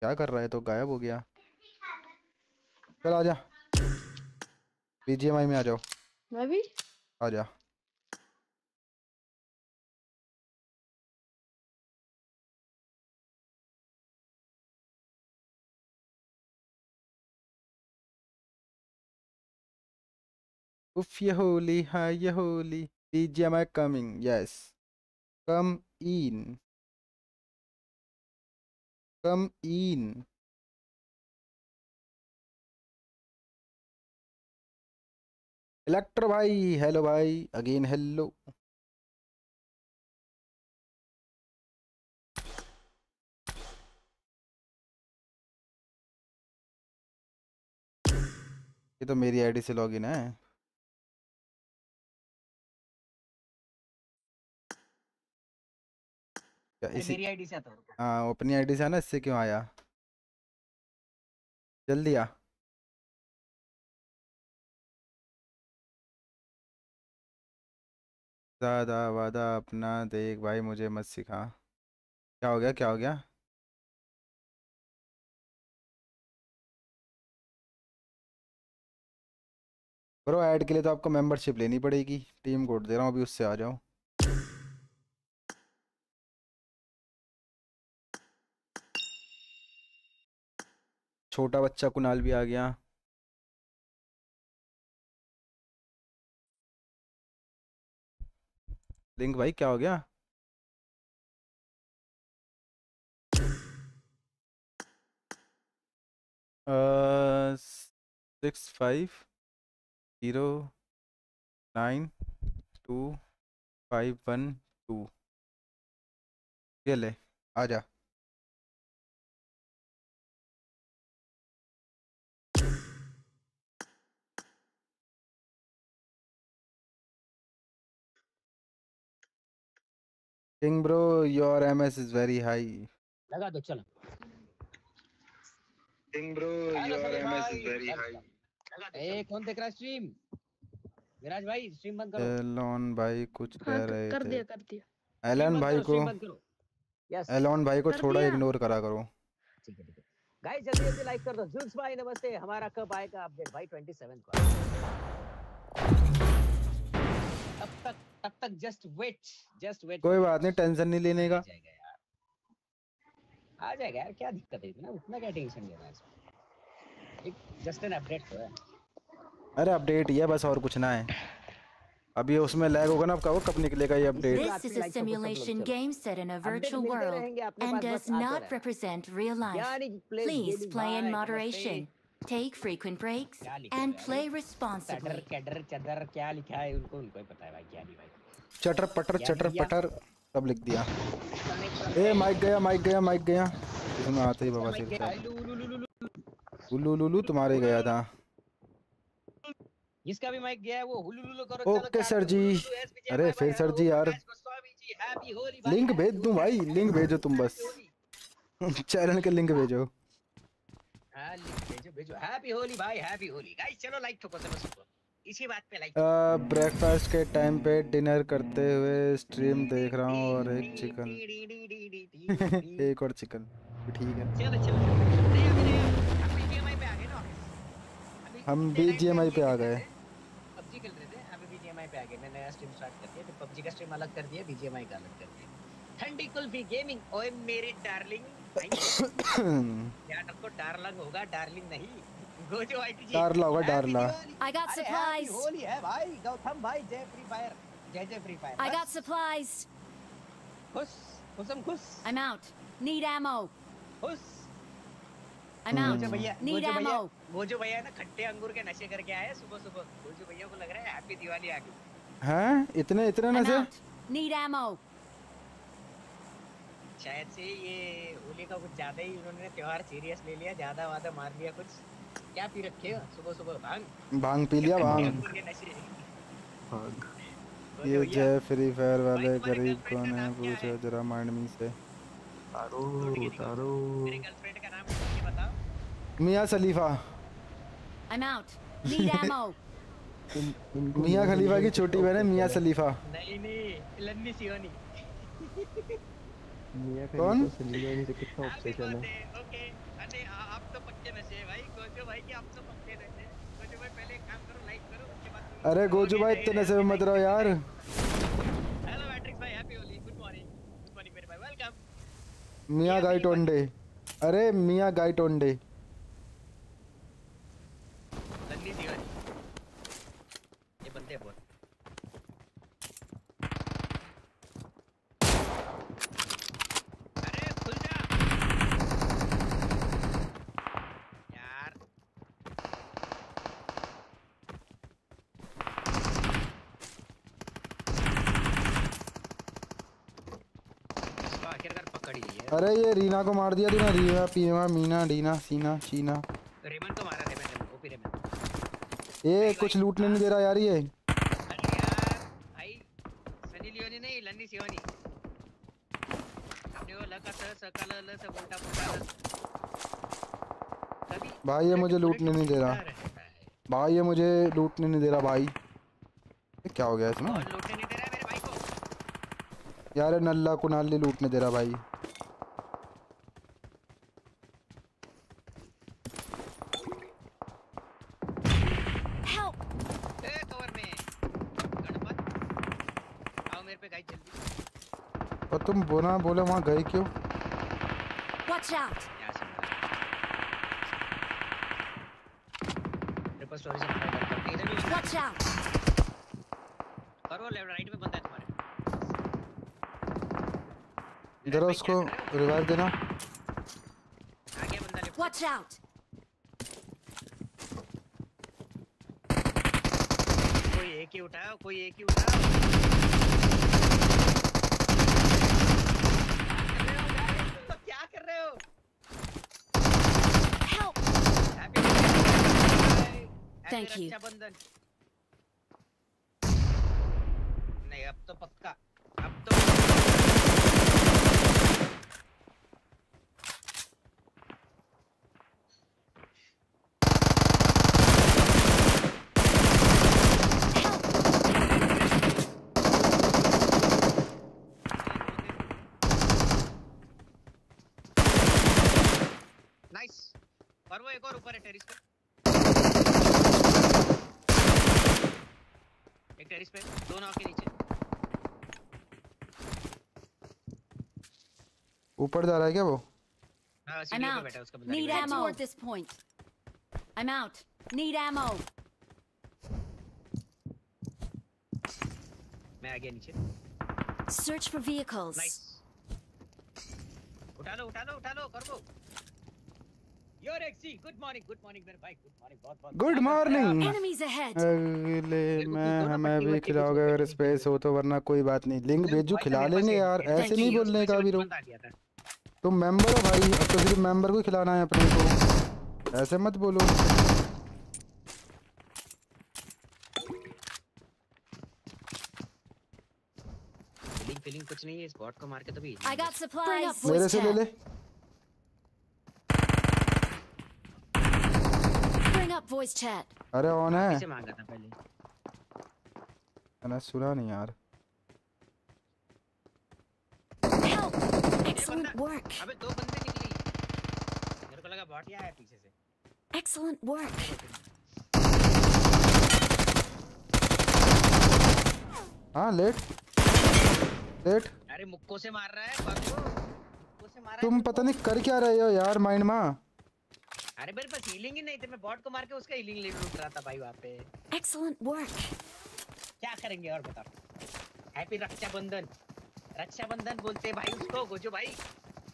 Speaker 2: क्या कर रहा है? तो गायब हो गया। चल आ जा। बीजीएमआई में आ जाओ।
Speaker 4: मैं भी?
Speaker 2: आ जा। उफ ये होली हाँ ये Holi. BGMI coming yes come in come in electro भाई हेलो भाई अगेन हेलो ये तो मेरी आईडी से लॉगिन है। क्या इसी
Speaker 1: मेरी आईडी से आता हूँ।
Speaker 2: हाँ अपनी आईडी से है ना इससे क्यों आया? जल्दी आ। ज़्यादा वादा अपना देख भाई मुझे मत सिखा। क्या हो गया, क्या हो गया? ब्रो ऐड के लिए तो आपको मेंबरशिप लेनी पड़ेगी। टीम कोड दे रहा हूँ, अभी उससे आ जाओ। छोटा बच्चा कुणाल भी आ गया। लिंक भाई, क्या हो गया? Six five zero nine two five one two ये ले, आ जा। King bro your MS is very high
Speaker 1: लगा दो चलो।
Speaker 2: King bro your MS. Is very high
Speaker 1: ए कौन देख रहा है स्ट्रीम विराज भाई स्ट्रीम बंद करो।
Speaker 2: एलोन भाई कुछ
Speaker 4: हाँ
Speaker 2: कह
Speaker 4: क-
Speaker 2: रहे
Speaker 4: कर
Speaker 2: थे।
Speaker 4: दिया कर दिया।
Speaker 2: एलन भाई को
Speaker 1: यस
Speaker 2: एलोन भाई को
Speaker 4: कर
Speaker 2: थोड़ा इग्नोर करा करो।
Speaker 1: ठीक है ठीक है। गाइस जल्दी जल्दी लाइक कर दो। जुल्स भाई नमस्ते। हमारा कब आएगा अपडेट भाई 27 को तक तब तक जस्ट वेट जस्ट वेट
Speaker 2: कोई बात नहीं टेंशन नहीं लेने का।
Speaker 1: आ जाएगा यार। क्या दिक्कत है इतना? उतना क्या टेंशन लेना है इसमें? एक जस्ट एन अपडेट तो है।
Speaker 2: अरे अपडेट ही है बस और कुछ ना है। अभी उसमें लैग होगा ना आपका वो कब निकलेगा ये update
Speaker 1: This
Speaker 3: is a simulation game set in a virtual world and does not represent real life. Please
Speaker 1: gaming
Speaker 3: play in moderation. Take frequent breaks and play responsibly.
Speaker 1: कैडर चदर क्या लिखा है? उनको उनको ही पता है भाई क्या नहीं भाई
Speaker 2: चटर पटर चटर पटर सब लिख दिया। ए माइक गया माइक गया माइक गया। इसमें आते ही बाबा
Speaker 1: लू।
Speaker 2: उल्लू लुलू तुम्हारे गया था।
Speaker 1: जिसका भी माइक गया है वो हुलू लुलू करो
Speaker 2: ओके सर जी। अरे फिर सर जी यार। लिंक भेज दूँ भाई? लिंक भेजो तुम बस। चैनल के लिंक भेजो।
Speaker 1: हाँ, लिंक भेजो भेजो हैप्पी होली भाई हैप्पी होली गाइस चलो लाइक ठोको चलो सबको इसी बात पे लाइक
Speaker 2: ब्रेकफास्ट के टाइम पे डिनर करते हुए स्ट्रीम देख रहा हूँ और एक चिकन एक और चिकन ठीक है।
Speaker 1: चलो चलो हम BGMI पे आ गए ना। अभी
Speaker 2: हम
Speaker 1: इतने टाइम
Speaker 2: BGMI पे आ गए।
Speaker 1: खेल रहे थे, PUBG खेल रहे थे अभी पे आ गए। मैं नया स्ट्रीम स्टार्ट कर दिया तो PUBG का स्ट्रीम अलग कर दिया का अलग कर दिया। ठंडी कुल्फी गेमिंग ओए मेरे डार्लिंग यार डार्लिंग होगा डार्लिंग नहीं गोजो आईटी जी
Speaker 2: डार्ला होगा,
Speaker 1: happy
Speaker 3: supplies.
Speaker 1: होली है भाई गौतम भाई जय फ्री फायर जय जय Free Fire
Speaker 3: I got supplies.
Speaker 1: खुश खुशम खुश
Speaker 3: I'm out. Need ammo.
Speaker 1: खुश
Speaker 3: I'm out.
Speaker 1: गोजो भैया गोजो भैया गोजो भैया ना खट्टे अंगूर के नशे करके आए सुबह सुबह गोजो भैया को लग रहा है हैप्पी दिवाली आ गई
Speaker 2: हैं इतने इतने नशे
Speaker 3: out. Need ammo.
Speaker 1: शायद से ये होली का कुछ ज़्यादा ही उन्होंने त्योहार सीरियस ले लिया ज़्यादा वादा मार लिया कुछ। क्या पी रखे हो? सुबह सुबह भाँग?
Speaker 2: भाँग पी लिया भाँग।
Speaker 1: अंगूर के नशे। गोजो
Speaker 2: ये जय फ्री फायर वाले गरीब कौन है पूछो जरा माइंड मी से।
Speaker 5: तारो
Speaker 1: थी।
Speaker 5: तारो।
Speaker 1: मेरी गर्लफ्रेंड का नाम मुझे बताओ।
Speaker 2: मियाँ खलीफा
Speaker 3: I'm out. Need ammo.
Speaker 2: मियाँ खलीफा की छोटी बहन है मियाँ सलीफा।
Speaker 1: नहीं नहीं लन्नी सियोनी।
Speaker 5: मियाँ
Speaker 2: कौन?
Speaker 5: से कितना ऑब्सेशन है।
Speaker 1: ओके अरे आप तो पक्के नशे भाई गोजो भाई की आप तो पक्के नशे गोजो भाई पहले काम करो लाइक करो उसके बाद
Speaker 2: अरे गोजू भाई इतने नशे में मत रहो यार।
Speaker 1: हेलो मैट्रिक्स भाई happy Holi good morning good morning मेरे भाई वेलकम
Speaker 2: मियाँ गाई टोंडे अरे मियाँ गाई टोंडे
Speaker 1: ये बंदे बहुत अरे खुल जा यार इसको आखिरकार पकड़ ही लिया
Speaker 2: अरे ये रीना को मार दिया तूने रीना पीना मीना डीना सीना शीना
Speaker 1: रेमन को मारा रेमन ओपी रेमन।
Speaker 2: ये कुछ लूटने नहीं दे रहा यार ये।
Speaker 1: भाई सनी लियोनी नहीं लन्नी सियोनी। अपने वो लका सर सकल ल सब उल्टा पुल्टा कभी
Speaker 2: भाई ये मुझे लूटने नहीं दे रहा। भाई। ये मुझे लूटने नहीं दे रहा भाई। क्या हो गया इसमें?
Speaker 1: लूटने नहीं दे रहा मेरे भाई को।
Speaker 2: यार नल्ला कुनाल लूटने दे रहा भाई
Speaker 3: Help!
Speaker 1: ए कवर में गणपत आओ मेरे पे गाइस जल्दी
Speaker 2: और तुम बोना बोले क्यों
Speaker 3: Watch out!
Speaker 1: ट्रिपल स्टोरी से इधर भी।
Speaker 3: Watch out!
Speaker 1: करो लेफ़्ट राइट में बंदा है तुम्हारे।
Speaker 2: जरा उसको रिवाइव देना।
Speaker 1: आगे बंदा लेफ़्ट
Speaker 3: Watch out!
Speaker 1: कोई एक ही उठाओ कोई एक ही उठाओ।
Speaker 3: Thank you.
Speaker 1: इस पे दो नाव के नीचे।
Speaker 2: ऊपर जा रहा है क्या वो?
Speaker 1: हाँ सीढ़ी पे बैठा है उसका बंदा
Speaker 3: need ammo I am out need ammo
Speaker 1: मैं आगे नीचे।
Speaker 3: सर्च फॉर व्हीकल्स
Speaker 1: नाइस उठा लो उठा लो उठा लो कर। दो योर एक्सी गुड मॉर्निंग गुड मॉर्निंग मेरे भाई गुड मॉर्निंग बहुत बहुत
Speaker 2: गुड मॉर्निंग
Speaker 3: Enemies ahead.
Speaker 2: अगले में हमें भी खिलाओगे अगर स्पेस हो। तो वरना कोई बात नहीं। लिंक भेजू खिला लेंगे यार ऐसे नहीं बोलने का भी रो तुम मेंबर हो भाई अब तो सिर्फ़ मेंबर को खिलाना है अपने को। ऐसे मत बोलो।
Speaker 1: फीलिंग फीलिंग कुछ नहीं है इस बॉट को मार के तो भी
Speaker 3: I got
Speaker 2: मेरे से ले ले।
Speaker 3: Up voice chat.
Speaker 2: अरे ऑन है।
Speaker 1: किसे मांगा था पहले?
Speaker 2: मैंने सुना नहीं यार।
Speaker 3: Help! Excellent work.
Speaker 1: अबे दो बंदे निकली। मेरे को लगा बॉट ही आया पीछे से।
Speaker 3: Excellent work.
Speaker 2: हाँ लेट लेट
Speaker 1: अरे मुक्को से मार रहा है बाबू। मुक्को से मारा है
Speaker 2: तुम पता नहीं कर क्या रहे हो यार माइंड माँ?
Speaker 1: अरे मेरे पास हीलिंग ही नहीं थी मैं बॉट को मार के उसका हीलिंग ले लूट रहा था भाई वहाँ पे।
Speaker 3: Excellent work.
Speaker 1: क्या करेंगे और बताओ। हैप्पी रक्षाबंधन। रक्षाबंधन बोलते भाई उसको गोजो भाई।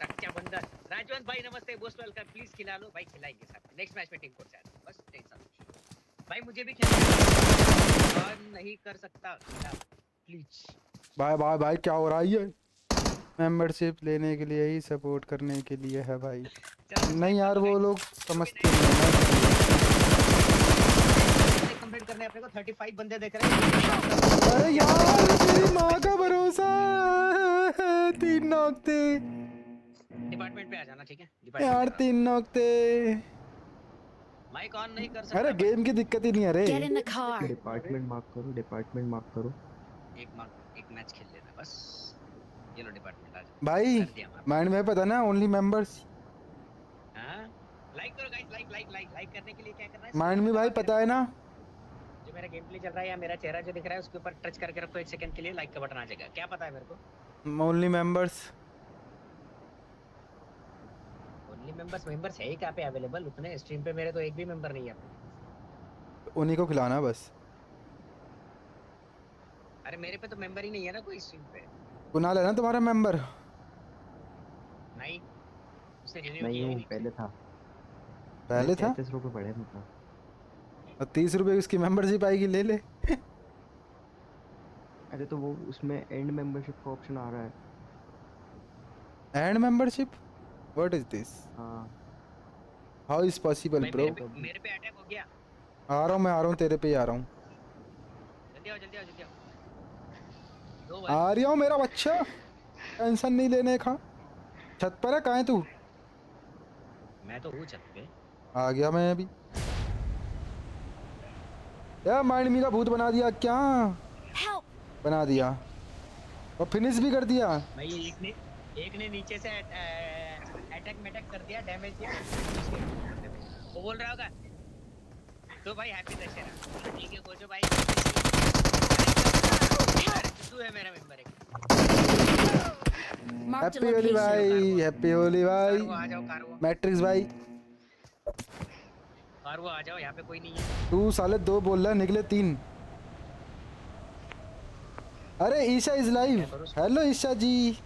Speaker 1: रक्षाबंधन। राजवंत भाई नमस्ते। मोस्ट वेलकम प्लीज़ खिला लो। भाई खिलाएँगे साथ नेक्स्ट मैच में टीम कोड शायद बस टेंशन भाई मुझे भी खिला और नहीं कर सकता। प्लीज़
Speaker 2: भाई भाई भाई क्या हो रहा है ये? मेंबरशिप लेने के लिए ही सपोर्ट करने के लिए है भाई। नहीं यार वो लोग समझते नहीं हैं।
Speaker 1: कंप्लीट करने अपने को 35 बंदे देख रहे हैं।
Speaker 2: अरे यार मेरी माँ का भरोसा तीन नौकते
Speaker 1: डिपार्टमेंट पे आ जाना ठीक है?
Speaker 2: यार तीन नौकते
Speaker 1: माइक ऑन नहीं कर सकता
Speaker 2: अरे गेम की दिक्कत ही नहीं है रे.
Speaker 5: डिपार्टमेंट मार्क करो डिपार्टमेंट मार्क करो।
Speaker 1: एक मार्क एक मैच खेल लेना बस। ये लो डिपार्टमेंट
Speaker 2: भाई माइंड में पता ना ओनली मेंबर्स
Speaker 1: हाँ? लाइक करो guys like like like like करने के लिए क्या करना है?
Speaker 2: माइंड में भाई पता है ना?
Speaker 1: जो मेरा गेम प्ले चल रहा है या मेरा चेहरा जो दिख रहा है उसके ऊपर टच करके रखो एक सेकंड के लिए लाइक का बटन आ जाएगा। क्या पता है मेरे को?
Speaker 2: Only members
Speaker 1: only members members है ही कहाँ पे अवेलेबल उतने स्ट्रीम पे मेरे तो एक भी मेंबर नहीं है।
Speaker 2: उन्हीं को खिलाना बस।
Speaker 1: अरे मेरे पे तो मेंबर ही नहीं है ना कोई स्ट्रीम पे।
Speaker 2: कुनाल है ना तुम्हारा मेंबर
Speaker 1: नहीं। उसे रिन्यू
Speaker 5: नहीं पहले था।
Speaker 2: पहले था?
Speaker 5: तैतीस रुपए पड़े मतलब।
Speaker 2: और तीस रुपए उसकी मेंबरशिप आएगी ले ले।
Speaker 5: अरे तो वो उसमें एंड मेंबरशिप का ऑप्शन आ रहा है।
Speaker 2: And membership what is this
Speaker 5: हाँ।
Speaker 2: हाउ इज़ पॉसिबल ब्रो
Speaker 1: मेरे पे अटैक हो गया।
Speaker 2: आ रहा हूँ मैं आ रहा हूँ तेरे पे ही आ रहा हूँ।
Speaker 1: जल्दी आओ जल्दी आओ जल्दी आओ।
Speaker 2: आ रही हूँ मेरा बच्चा। टेंशन नहीं लेने का। छत पर है? कहाँ है तू?
Speaker 1: मैं तो हूँ छत पे।
Speaker 2: आ गया मैं अभी। यार माइंड मी का भूत बना दिया क्या?
Speaker 3: Help!
Speaker 2: बना दिया। और फिनिश भी कर दिया।
Speaker 1: भाई एक ने एक ने नीचे से अटैक मैटैक कर दिया डैमेज दिया। वो बोल रहा होगा तो भाई हैप्पी दशहरा ठीक है कोचो भाई। सिद्धू है मेरा मेंबर
Speaker 3: a
Speaker 2: हैप्पी होली भाई हैप्पी होली भाई मैट्रिक्स भाई
Speaker 1: कारवा आ जाओ यहाँ पे कोई नहीं है
Speaker 2: तू साले दो बोल रहा निकले तीन। अरे Isha is live hello Isha ji.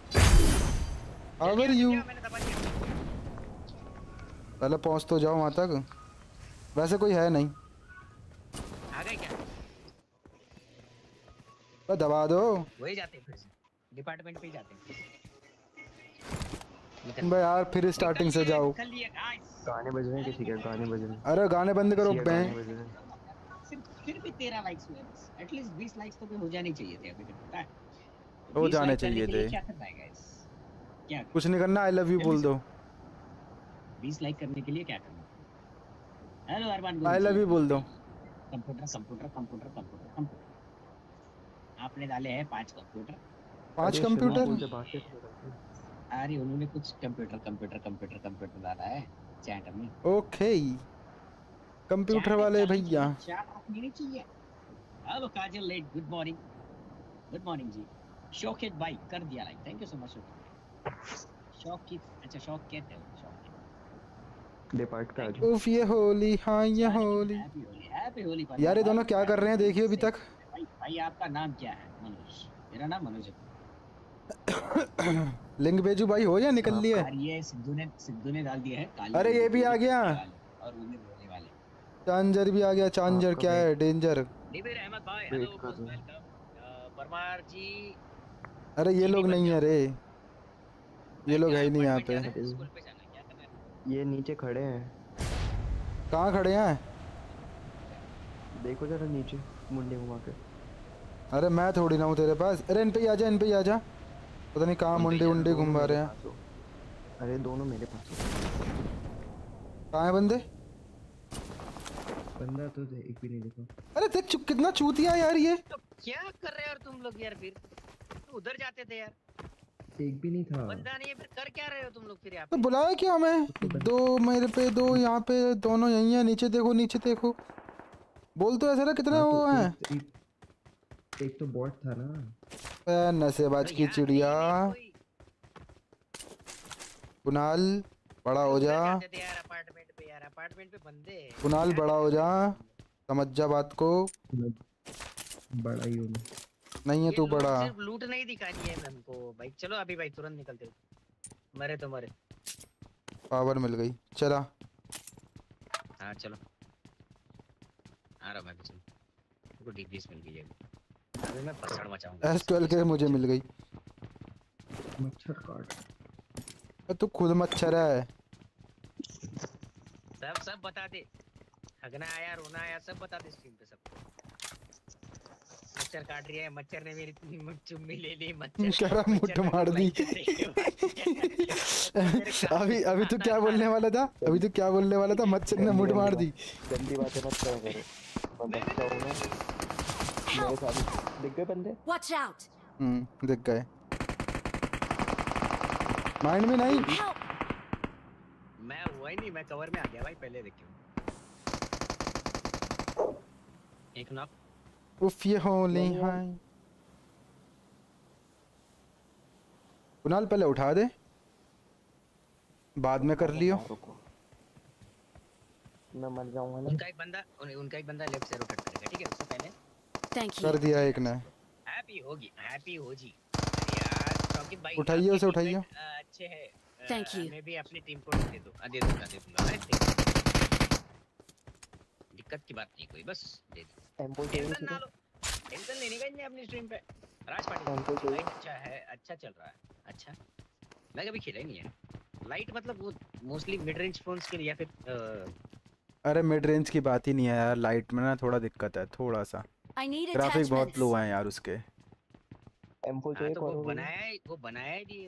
Speaker 2: How are you पहले पहुँच तो जाओ वहाँ तक। वैसे कोई है नहीं।
Speaker 1: आ गए क्या?
Speaker 2: बस दबा दो।
Speaker 1: वही जाते हैं फिर से। डिपार्टमेंट पे ही जाते हैं।
Speaker 2: बे यार फिर स्टार्टिंग से जाओ।
Speaker 5: गाने बज रहे हैं किसी के गाने बज रहे हैं।
Speaker 2: अरे गाने बंद करो
Speaker 5: किसी
Speaker 2: बे
Speaker 5: बज रहे हैं।
Speaker 1: सिर्फ़ फिर भी तेरह लाइक्स हुए एटलीस्ट 20 लाइक्स तो भी हो जाने चाहिए थे अभी तक पता है।
Speaker 2: हो जाने चाहिए थे।
Speaker 1: क्या करना है गाइस क्या
Speaker 2: कुछ नहीं करना आई लव यू बोल दो।
Speaker 1: 20 लाइक करने के लिए क्या करना hello Armaan
Speaker 2: I love you बोल दो।
Speaker 1: Computer computer computer computer computer आपने डाले हैं पाँच कंप्यूटर
Speaker 2: पाँच कंप्यूटर
Speaker 1: अरे उन्होंने कुछ कंप्यूटर कंप्यूटर कंप्यूटर कंप्यूटर डाला है चैट में।
Speaker 2: ओके कंप्यूटर वाले भैया।
Speaker 1: चैट नहीं चाहिए। Hello Kajal late good morning good morning ji. Shaukit भाई कर दिया like thank you so much Shaukit अच्छा शौकित है शौकित।
Speaker 5: डिपार्ट का
Speaker 2: उफ ये होली हाँ ये होली।
Speaker 1: होली हैप्पी होली
Speaker 2: यार ये दोनों क्या कर रहे हैं? देखिए अभी तक।
Speaker 1: भाई भाई आपका नाम क्या है? मनोज। मेरा नाम मनोज है।
Speaker 2: लिंक भेजू भाई हो या निकल लिए?
Speaker 1: ये सिद्धू ने सिद्धू ने डाल दिया है
Speaker 2: अरे ये भी आ गया।
Speaker 1: और बोलने वाले
Speaker 2: चांजर भी आ गया चांजर क्या है डेंजर
Speaker 1: निबिर अहमद भाई हेलो
Speaker 5: कर। रहे हैं।
Speaker 1: वेलकम परमार जी।
Speaker 2: अरे ये लोग नहीं है रे। ये लोग है ही नहीं यहाँ पे।
Speaker 1: है, है
Speaker 5: ये नीचे खड़े हैं।
Speaker 2: कहाँ खड़े हैं?
Speaker 5: देखो जरा नीचे मुंडे घुमा के।
Speaker 2: अरे मैं थोड़ी ना हूँ तेरे पास। अरे इन पे ही आ जा इन पे ही आ जा। पता नहीं कहाँ मुंडे उंडे घुमा रहे हैं।
Speaker 5: अरे दोनों मेरे पास।
Speaker 2: कहाँ है बंदे?
Speaker 5: बंदा तो दे- एक भी नहीं देखा।
Speaker 2: अरे देख चुप कितना चूतिया यार ये।
Speaker 1: तो क्या कर रहे हो यार तुम लोग यार फिर? तो उधर जाते थे यार।
Speaker 5: एक भी नहीं था।
Speaker 1: बंदा नहीं है फिर कर क्या रहे हो तुम लोग फिर यहाँ
Speaker 2: तो बुलाया क्या हमें? दो मेरे पे दो यहाँ पे दोनों यहीं हैं नीचे देखो नीचे देखो। बोल तो ऐसा ना कितने
Speaker 5: हाँ,
Speaker 2: वो
Speaker 5: तो
Speaker 2: हैं?
Speaker 5: एक, तो बॉट था ना।
Speaker 2: नशेबाज
Speaker 1: तो
Speaker 2: की चिड़िया। कुणाल बड़ा हो जा।
Speaker 1: जाते थे यार अपार्टमेंट पे यार अपार्टमेंट पे बंदे।
Speaker 2: कुणाल बड़ा हो जा। समझ जा बात को।
Speaker 5: बड़ा ही हूँ
Speaker 2: नहीं है तू बड़ा।
Speaker 1: सिर्फ़ लूट नहीं दिखानी है हमको। भाई चलो अभी भाई तुरंत निकलते मरे तो मरे।
Speaker 2: पावर मिल गई। चला।
Speaker 1: हाँ चलो। आ रहा मैं भी चलो। डिग्रीज मिल गई है। अभी मैं पसड़ मचाऊँगा
Speaker 2: एस ट्वेल्व के मुझे मिल गई।
Speaker 5: मच्छर काट।
Speaker 2: तू खुद मच्छर है।
Speaker 1: सब सब बता दे। हगना आया रोना आया सब बता दे स्ट्रीम पे सबको। मच्छर काट रही है मच्छर ने मेरी चुम्मी ले ली मच्छर
Speaker 2: रहा मुठ मार दी।
Speaker 1: बाद-
Speaker 2: अभी अभी तू क्या बोलने वाला था? अभी तू क्या बोलने वाला था? मच्छर ने मुठ मार दी।
Speaker 5: गंदी बातें मत करा हूँ मेरे साथ। दिख गए बंदे
Speaker 3: Watch out!
Speaker 2: हम्म दिख गए। माइंड में नहीं।
Speaker 1: मैं हुआ ही नहीं मैं कवर में आ गया भाई पहले देखियो एक नॉक
Speaker 2: उफ ये होली हाय। कुणाल पहले उठा दे। बाद में कर लियो।
Speaker 5: मैं मर जाऊँगा ना।
Speaker 1: उनका एक बंदा उन, उनका एक बंदा लेफ़्ट से रोटेट करेगा ठीक है? पहले
Speaker 3: Thank
Speaker 2: कर दिया एक ने।
Speaker 1: हैप्पी होगी हैप्पी हो जी अरे यार चौकी भाई
Speaker 2: उठाइए उसे, उठाइए।
Speaker 1: अच्छे हैं।
Speaker 3: Thank you.
Speaker 1: मैं भी अपनी टीम को दे दूँ दे दूँगा दे दूँगा अरे दिक्कत की बात नहीं कोई बस दे दो।
Speaker 5: टेंपो
Speaker 1: टेंशन ना लो। टेंशन लेने का ही नहीं अपनी स्ट्रीम पे। राज पाटिल अच्छा है अच्छा चल रहा है अच्छा। मैं कभी खेला ही नहीं है। लाइट मतलब वो मोस्टली मिड रेंज फोन्स के लिए या फिर
Speaker 2: अरे मिड रेंज की बात ही नहीं है यार लाइट में ना थोड़ा दिक्कत है थोड़ा सा।
Speaker 3: I need
Speaker 2: ग्राफिक बहुत लो है यार उसके।
Speaker 5: टेंपो
Speaker 1: हाँ
Speaker 5: चाहिए
Speaker 1: तो वो
Speaker 5: करो
Speaker 1: बनाया है वो बनाया है जी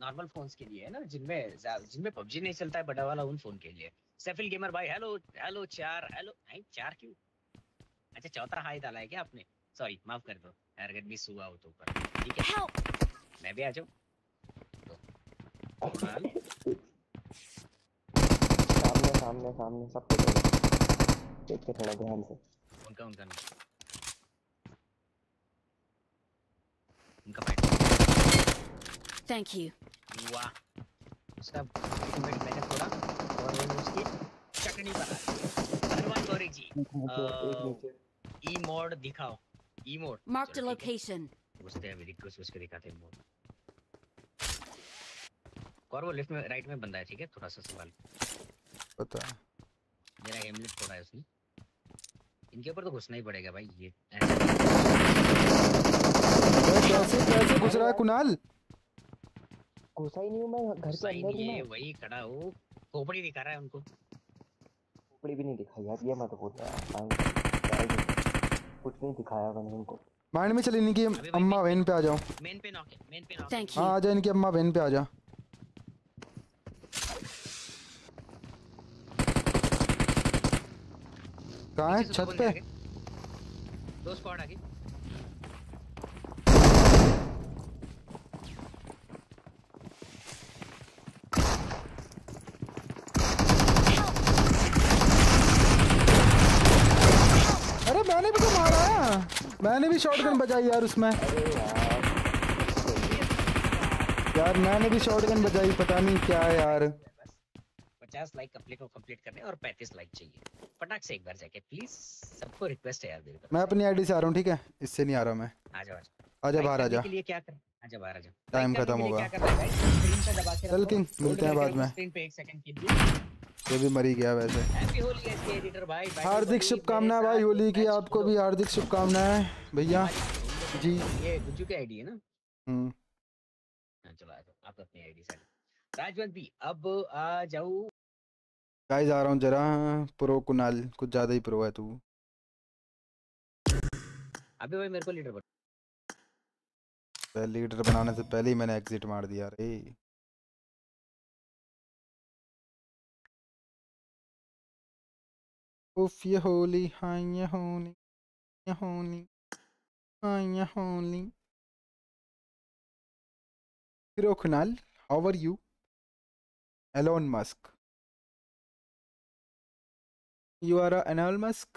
Speaker 1: नॉर्मल फोन्स के लिए है ना जिनमें जिनमें पबजी नहीं चलता है बड़ा वाला उन फ़ोन के लिए। सैफिल गेमर भाई हेलो हेलो चार हेलो नहीं चार क्यों? अच्छा चौथा हाई डाला है क्या आपने? सॉरी माफ़ कर दो। टारगेट भी सुआ हो तो ऊपर। ठीक है।
Speaker 3: Help!
Speaker 1: मैं भी आ जाऊँ? कुणाल
Speaker 5: सामने सामने सामने सब कुछ देख के थोड़ा ध्यान से
Speaker 1: उनका उनका नहीं उनका फाइट
Speaker 3: Thank you.
Speaker 1: वाह। उसका टीममेट मैंने थोड़ा और उसकी चटनी बना दी। हनुमान गौरी जी ई मोड दिखाओ। E mode
Speaker 3: a location.
Speaker 1: घुसते हैं अभी रिक्वेस्ट उसके दिखाते मोड और वो लेफ़्ट में राइट में बंदा है ठीक है? थोड़ा सा सवाल।
Speaker 2: पता
Speaker 1: मेरा हेमलेट थोड़ा है उसने। इनके ऊपर तो घुसना ही पड़ेगा भाई ये
Speaker 2: कैसे कैसे घुस रहा है कुणाल?
Speaker 5: घुसा ही नहीं हूँ मैं घर के अंदर ही
Speaker 1: है वही खड़ा हो। खोपड़ी दिखा रहा है उनको।
Speaker 5: ऊपरी भी नहीं दिखाई यार ये मत बोल। कुछ नहीं दिखाया मैंने उनको।
Speaker 2: माइंड में चली इनकी अम्मा वैन पे आ जाओ।
Speaker 1: मेन पे नॉक है मेन पे नॉक
Speaker 2: हाँ. आ जा इनकी अम्मा वैन पे आ जा। कहाँ है? छत पे?
Speaker 1: दो स्क्वाड आगे।
Speaker 2: अरे मैंने भी तो मारा मैंने भी शॉटगन बजाई यार उसमें।
Speaker 5: यार
Speaker 2: यार मैंने भी शॉटगन बजाई पता नहीं क्या है यार।
Speaker 1: बस पचास लाइक कंप्लीट को कंप्लीट करने और पैंतीस लाइक चाहिए। फटाक से एक बार जाके प्लीज़ सबको रिक्वेस्ट है यार मेरी
Speaker 2: मैं अपनी आईडी से आ रहा हूँ ठीक है? इससे नहीं आ रहा मैं।
Speaker 1: आ जाओ आ जाओ।
Speaker 2: बाहर
Speaker 1: करने
Speaker 2: आजा
Speaker 1: के लिए क्या कर? आजा बाहर आजा
Speaker 2: Time
Speaker 1: Like करने
Speaker 2: खत्म होगा।
Speaker 1: क्या करना है guys? Screen पे दबा के
Speaker 2: चल किंग, मिलते हैं बाद में।
Speaker 1: screen पे एक सेकंड के। लिए
Speaker 2: ये भी मरी गया वैसे।
Speaker 1: हैप्पी होली एसके एडिटर भाई।
Speaker 2: हार्दिक शुभकामनाएँ भाई होली की आपको भी हार्दिक शुभकामनाएँ भैया। जी।
Speaker 1: ये गुज्जू की आईडी है ना?
Speaker 2: हम्म।
Speaker 1: हाँ, चलो आ जाओ आप अपनी आईडी से राजवंत भी अब आ जाओ
Speaker 2: गाइस आ रहा हूँ जरा। प्रो कुणाल कुछ ज़्यादा ही प्रो है तू।
Speaker 1: अभी भाई मेरे को लीडर बना
Speaker 2: लीडर बनाने से पहले ही मैंने एग्जिट मार दिया रे। उफ ये होली हाँ ये होली ये होली हाँ ये Holi. Pro Kunal how are you Elon Musk you are a Elon Musk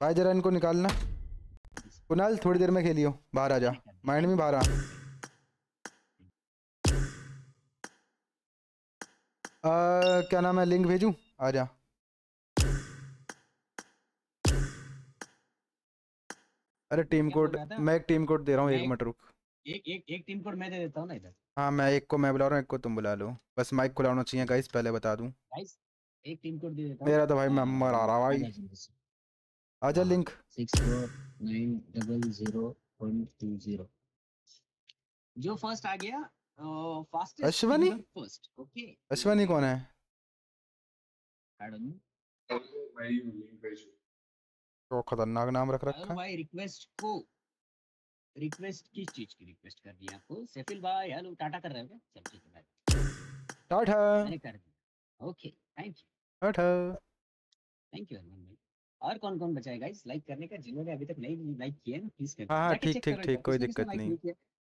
Speaker 2: भाई जरा इनको निकालना। कुणाल थोड़ी देर में खेलियो। बाहर आ जा। माइंड में बाहर आ, क्या नाम है? लिंक भेजूं? आ जा। अरे टीम कोड मैं एक टीम कोड दे रहा हूँ एक मिनट रुक।
Speaker 1: एक एक एक टीम कोड मैं दे देता हूँ ना इधर।
Speaker 2: हाँ मैं एक को मैं बुला रहा हूँ एक को तुम बुला लो। बस माइक खुला होना चाहिए गाइस पहले बता दूँ।
Speaker 1: गाइस एक टीम कोड दे देता हूँ।
Speaker 2: मेरा तो भाई नंबर आ रहा भाई। आजा link
Speaker 1: six four nine double zero one two zero जो फ़र्स्ट आ गया fastest
Speaker 2: Ashwani?
Speaker 1: First okay
Speaker 2: Ashwani कौन है?
Speaker 1: नो
Speaker 2: तो खतरनाक नाम रख रखा है।
Speaker 1: भाई रिक्वेस्ट को रिक्वेस्ट किस चीज़ की रिक्वेस्ट कर दी आपको? सेफिल भाई हेलो टाटा कर रहे हो क्या? चल ठीक है भाई
Speaker 2: टाटा
Speaker 1: मैंने कर दिया। Okay thank you
Speaker 2: tata
Speaker 1: thank you Armaan भाई। और कौन कौन बचा है गाइस लाइक करने का जिन्होंने अभी तक नहीं लाइक किया है ना प्लीज़ कर
Speaker 2: हाँ, ठीक, ठीक, ठीक, कोई दिक्कत नहीं।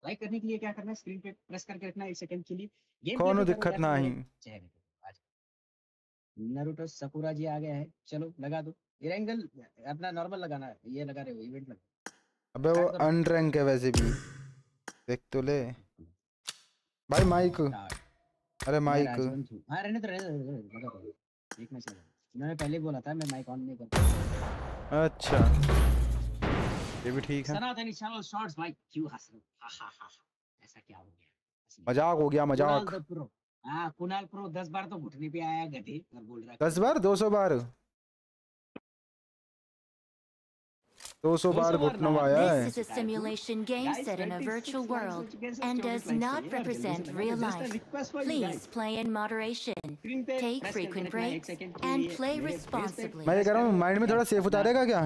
Speaker 1: लाइक करने के लिए क्या करना है? स्क्रीन पे प्रेस करके रखना है एक सेकंड के लिए। गेम
Speaker 2: कोनो दिक्कत नहीं?
Speaker 1: नारुतो सकुरा जी आ गया है। चलो लगा दो। इरेंगल अपना नॉर्मल लगाना है। ये लगा रहे हो इवेंट में
Speaker 2: अबे वो अनरैंक है वैसे भी। देख तो ले। भाई माइक अरे माइक
Speaker 1: हूँ। रहने दो रहने दो, रहने दो। एक मैच लगा दो। मैंने पहले बोला था मैं माइक ऑन नहीं करता।
Speaker 2: अच्छा। ये भी ठीक है।
Speaker 1: सनातनी चैनल शॉर्ट्स भाई। क्यों हंस रहे हो? हा हा हा हा। ऐसा क्या हो गया?
Speaker 2: मज़ाक हो गया मज़ाक।
Speaker 1: दस बार
Speaker 2: दो सौ बार। दो सौ बार घुटनों आया है। मैं ये कह रहा हूँ माइंड में थोड़ा सेफ़ उतारेगा क्या?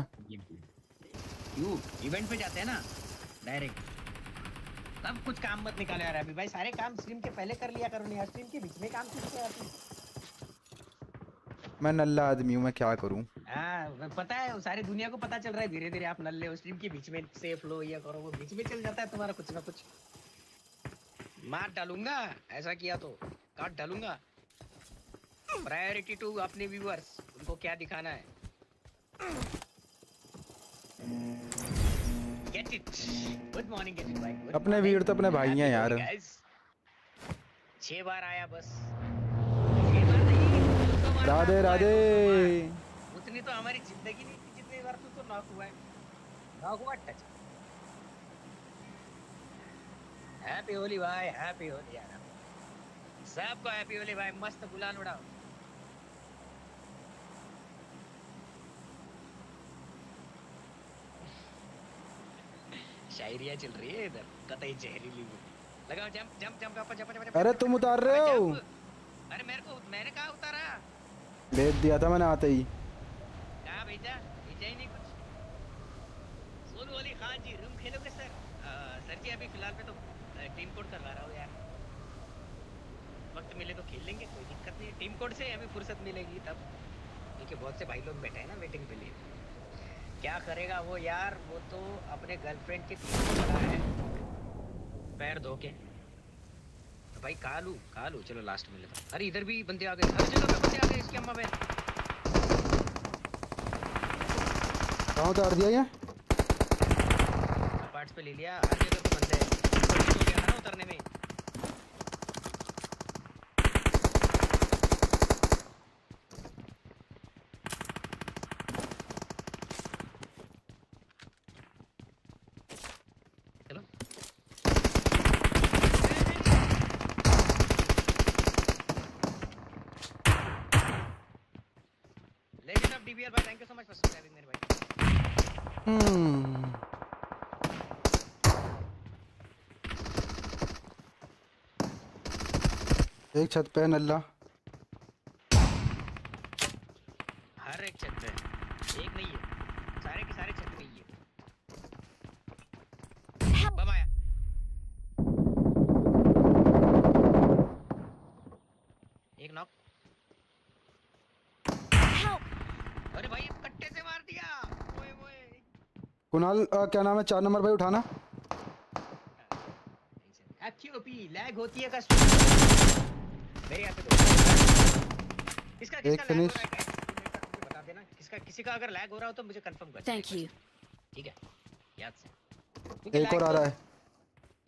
Speaker 1: इवेंट पे जाते हैं ना? डायरेक्ट सब कुछ काम मत निकालो यार अभी भाई। सारे काम स्ट्रीम के पहले कर लिया करो नहीं यार स्ट्रीम के बीच में काम किसके आते
Speaker 2: मैं नल्ला आदमी हूँ मैं क्या करूँ?
Speaker 1: हाँ पता है सारी दुनिया को पता चल रहा है धीरे धीरे आप नल्ले हो स्ट्रीम के बीच में सेफ़ लो या करो वो बीच में चल जाता है तुम्हारा कुछ ना कुछ। मार डालूँगा ऐसा किया तो काट डालूँगा। प्रायोरिटी टू अपने व्यूअर्स उनको क्या दिखाना है?
Speaker 2: अपने. वीर तो अपने भाई हैं यार।
Speaker 1: छह बार आया बस। बार
Speaker 2: राधे राधे।
Speaker 1: उतनी तो हमारी ज़िंदगी नहीं थी जितनी बार तू तो नॉक हुआ है। नॉक हुआ टच। हैप्पी होली भाई हैप्पी होली यार। सबको हैप्पी होली भाई मस्त गुलाल उड़ाओ। शायरिया चल रही है इधर। कतई जहरीली लगाओ jump jump jump jump jump jump
Speaker 2: अरे तुम उतार रहे हो।
Speaker 1: अरे मेरे को मैंने कहा उतारा।
Speaker 2: भेज दिया था मैंने आते ही।
Speaker 1: कहा भेजा? भेजा ही नहीं कुछ। सोनू अली खान जी रूम खेलोगे सर सर जी अभी फ़िलहाल पे तो टीम कोड करवा रहा हूँ यार। वक्त मिले तो खेल लेंगे कोई दिक्कत नहीं। टीम कोड से हमें फुर्सत मिलेगी तब। क्योंकि बहुत से भाई लोग बैठे हैं ना वेटिंग के लिए। क्या करेगा वो यार? वो तो अपने गर्लफ्रेंड के पीछे पड़ा है। पैर धो के। तो भाई कालू कालू चलो लास्ट में लेता अरे इधर भी बंदे आ गए। हर जगह पे बंदे आ गए इसके अम्मा बहन
Speaker 2: कहाँ उतार दिया ये?
Speaker 1: पार्ट्स पे ले लिया। हर जगह पे बंदे हैं कोशिश हो गया था ना उतरने में चलो लेजेंड ऑफ़ डीबीआर भाई thank you so much for subscribing मेरे भाई
Speaker 2: हम्म एक छत पे नल्ला।
Speaker 1: हर एक छत पे। एक नहीं है। सारे के सारे छत पे ही है। बम आया। एक नॉक अरे भाई कट्टे से मार दिया। ओए ओए
Speaker 2: कुणाल क्या नाम है? चार नंबर भाई उठाना।
Speaker 1: एक्यूपी लैग होती है कस्टमर मेरे यहाँ पे दो किसका
Speaker 2: एक?
Speaker 1: मुझे बता देना किसका किसी का अगर लैग हो रहा हो तो मुझे कंफर्म कर
Speaker 3: Thank you.
Speaker 1: ठीक है? याद से।
Speaker 2: एक और आ
Speaker 1: तो-
Speaker 2: रहा है।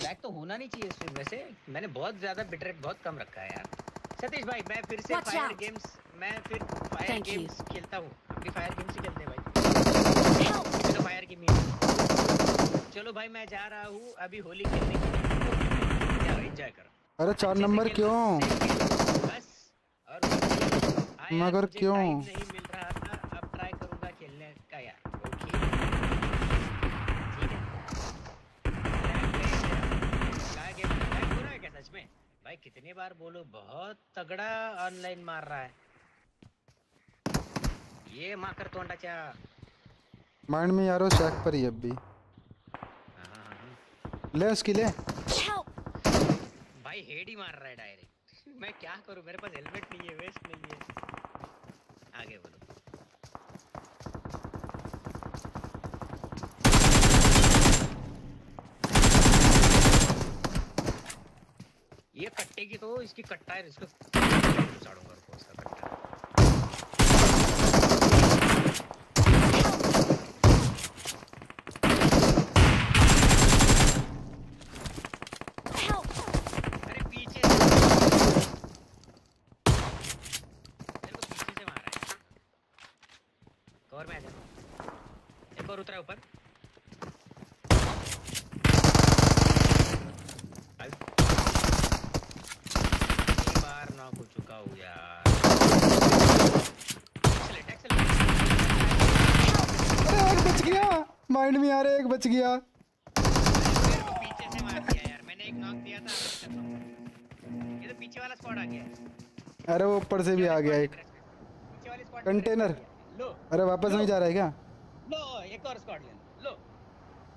Speaker 1: लैग तो होना नहीं चाहिए स्ट्रीम में से मैंने बहुत ज़्यादा बिटरेट बहुत कम रखा है यार। सतीश भाई मैं फिर से फायर गेम्स मैं फिर फायर गेम्स खेलता हूँ। अपनी फायर गेम्स ही खेलते हैं भाई। तो फायर गेम ही चलो भाई मैं जा रहा हूँ अभी होली खेलने के लिए। एंजॉय करो।
Speaker 2: अरे चार नंबर क्यों
Speaker 1: सही खेलना, बस और हाँ यार,
Speaker 2: मगर क्यों?
Speaker 1: नहीं मिल रहा था अब ट्राई करूँगा खेलने का यार ओके ठीक है क्या गेम लैग हो रहा है क्या सच में भाई कितनी बार बोलो बहुत तगड़ा ऑनलाइन मार रहा है ये माकर तोंडाच्या
Speaker 2: माइंड में यारो शैक पर ही अभी। ले उसकी ले
Speaker 1: भाई हेड ही मार रहा है डायरेक्ट मैं क्या करूँ मेरे पास हेलमेट नहीं है वेस्ट नहीं है आगे बढ़ो। ये कट्टे की तो इसकी कट्टा है इसको चाड़ूँगा रुको उसका कट्टा
Speaker 3: Help!
Speaker 1: अरे पीछे से मेरे को पीछे से मारा है कवर में आ जा एक और उतरा ऊपर आई। तीन बार नॉक हो चुका हूँ यार एक्सेलेंट एक्सेलेंट
Speaker 2: अरे एक बच गया माइंड में यार एक बच गया
Speaker 1: मेरे को पीछे से मार दिया यार मैंने एक नॉक दिया था अब कर लो। ये तो पीछे वाला स्क्वाड आ गया।
Speaker 2: अरे वो ऊपर से भी आ गया एक।
Speaker 1: पीछे वाली स्क्वाड
Speaker 2: कंटेनर। अरे वापस नहीं जा रहा है क्या?
Speaker 1: लो एक और स्क्वाड ले लो।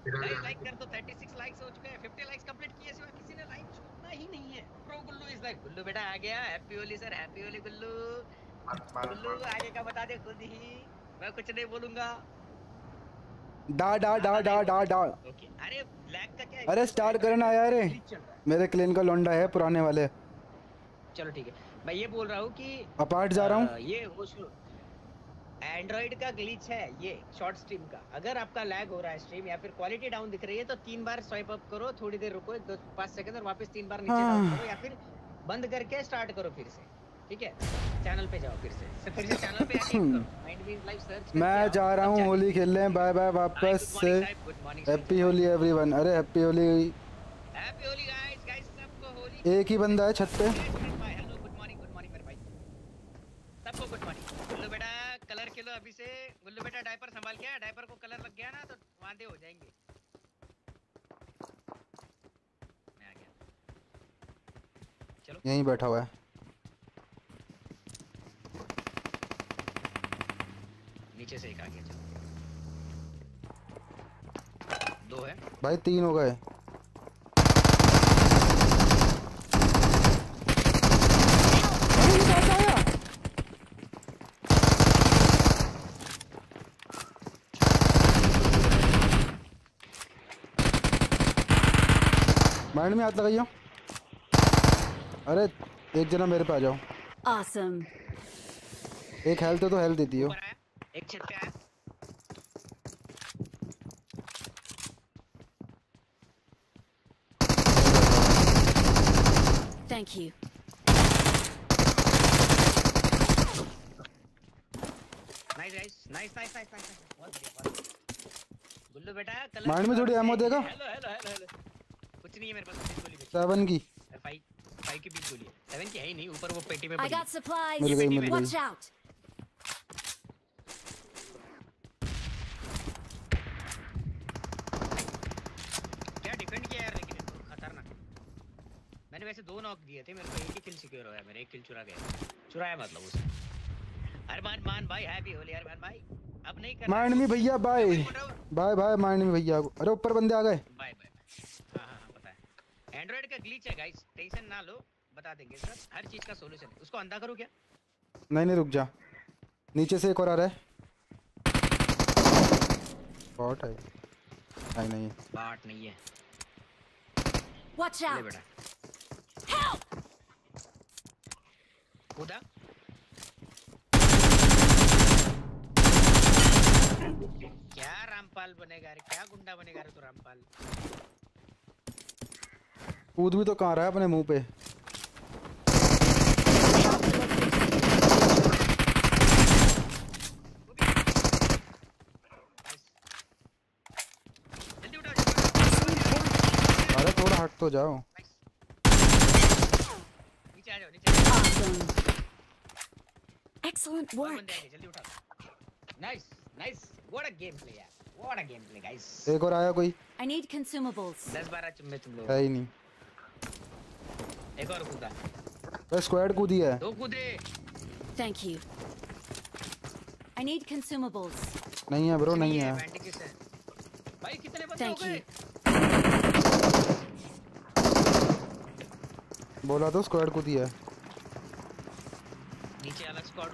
Speaker 1: लो गाइस लाइक कर दो 36 लाइक्स हो चुके हैं 50 लाइक्स कंप्लीट किए सिवा किसी ने लाइक छोड़ना ही। नहीं है pro Gullu is like Gullu बेटा आ गया happy Holi sir happy Holi Gullu Gullu आगे का बता दे खुद ही। मैं कुछ नहीं बोलूँगा।
Speaker 2: डा डा डा डा डा डा।
Speaker 1: अरे लैग का क्या
Speaker 2: अरे स्टार्ट करना आया रे
Speaker 1: Glitch चल। रहा है।
Speaker 2: मेरे क्लेन का लौंडा है पुराने वाले।
Speaker 1: चलो ठीक है। मैं ये बोल रहा हूँ कि
Speaker 2: अपार्ट जा रहा हूँ।
Speaker 1: ये एंड्रॉइड का ग्लिच है ये शॉर्ट स्ट्रीम का। अगर आपका लैग हो रहा है स्ट्रीम या फिर क्वालिटी डाउन दिख रही है तो तीन बार स्वाइप अप करो थोड़ी देर रुको एक दो पाँच सेकंड और वापस तीन बार नीचे डाउन
Speaker 2: हाँ।
Speaker 1: करो या फिर बंद करके स्टार्ट करो फिर से। ठीक है? चैनल पे जाओ फिर से। फिर से चैनल पे माइंड मीन लाइव सर्च
Speaker 2: मैं जा रहा हूँ होली खेलने। बाय बाय वापस से। हैप्पी होली एवरीवन अरे happy Holi
Speaker 1: happy Holi guys guys सबको होली
Speaker 2: एक ही बंदा है छत पे।
Speaker 1: Hello good morning good morning मेरे भाई सबको गुड मॉर्निंग गुल्लू बेटा कलर खेलो अभी से। गुल्लू बेटा डायपर संभाल के डायपर को कलर लग गया ना तो वांदे हो जाएँगे। मैं आ गया। चलो।
Speaker 2: यहीं बैठा हुआ है।
Speaker 1: नीचे से एक आ गया चलो। दो है।
Speaker 2: भाई तीन हो गए। माइंड में हाथ लगाइयो। अरे एक जना मेरे पे आ जाओ।
Speaker 3: Awesome.
Speaker 2: एक हेल्थ है तो हेल्थ देती हो
Speaker 1: एक छत पे आया
Speaker 3: Thank you.
Speaker 1: Nice guys nice nice nice nice बहुत बढ़िया बहुत बढ़िया। गुल्लू बेटा कलर
Speaker 2: माइंड में थोड़ी ammo देगा?
Speaker 1: हेलो हेलो हेलो हेलो कुछ नहीं है मेरे पास बीस गोली बची
Speaker 2: सेवन की
Speaker 1: है फाइव फाइव की बीस गोली है सेवन की है ही नहीं ऊपर वो पेटी में
Speaker 3: I
Speaker 1: पड़ी है।
Speaker 3: got supplies.
Speaker 2: मिल गई मिल
Speaker 3: Watch
Speaker 2: गई
Speaker 3: out.
Speaker 1: क्या डिफेंड किया यार लेकिन इसको खतरनाक मैंने वैसे दो नॉक दिए थे मेरे को एक ही किल है मेरा एक किल चुरा गया। चुराया मतलब उसे अरमान मान भाई हैप्पी होली अरमान भाई। अब नहीं करना
Speaker 2: माइंड में भैया बाय। बाय बाय माइंड में भैया। अरे ऊपर बंदे आ गए।
Speaker 1: बाय बाय हाँ हाँ हाँ पता है। एंड्रॉइड का ग्लिच है गाइस टेंशन ना लो। बता देंगे सर हर चीज़ का सॉल्यूशन है। उसको अंधा करूँ क्या?
Speaker 2: नहीं नहीं रुक जा। नीचे से एक और आ रहा है। बॉट है। नहीं नहीं।
Speaker 1: बाट नहीं है। ले
Speaker 3: out.
Speaker 1: बेटा। कूदा क्या रामपाल बनेगा रे क्या गुंडा बनेगा रे तू रामपाल
Speaker 2: कूद भी तो कहाँ रहा है अपने मुँह पे? अरे थोड़ा हट तो जाओ।
Speaker 1: नीचे आ जाओ नीचे आ जाओ।
Speaker 3: Awesome. Excellent work.
Speaker 1: Nice what a game play यार. व्हाट अ गेम प्ले
Speaker 2: एक और आया कोई?
Speaker 3: I need consumables.
Speaker 1: 10 12 चुम्मे तुम लोग।
Speaker 2: है ही नहीं।
Speaker 1: एक और कूदा।
Speaker 2: बस स्क्वाड कूदी है।
Speaker 1: दो कूदे।
Speaker 3: Thank you. I need consumables.
Speaker 2: नहीं है ब्रो नहीं है।
Speaker 1: भाई कितने बंदे हो गए?
Speaker 2: बोला तो स्क्वाड कूदी है।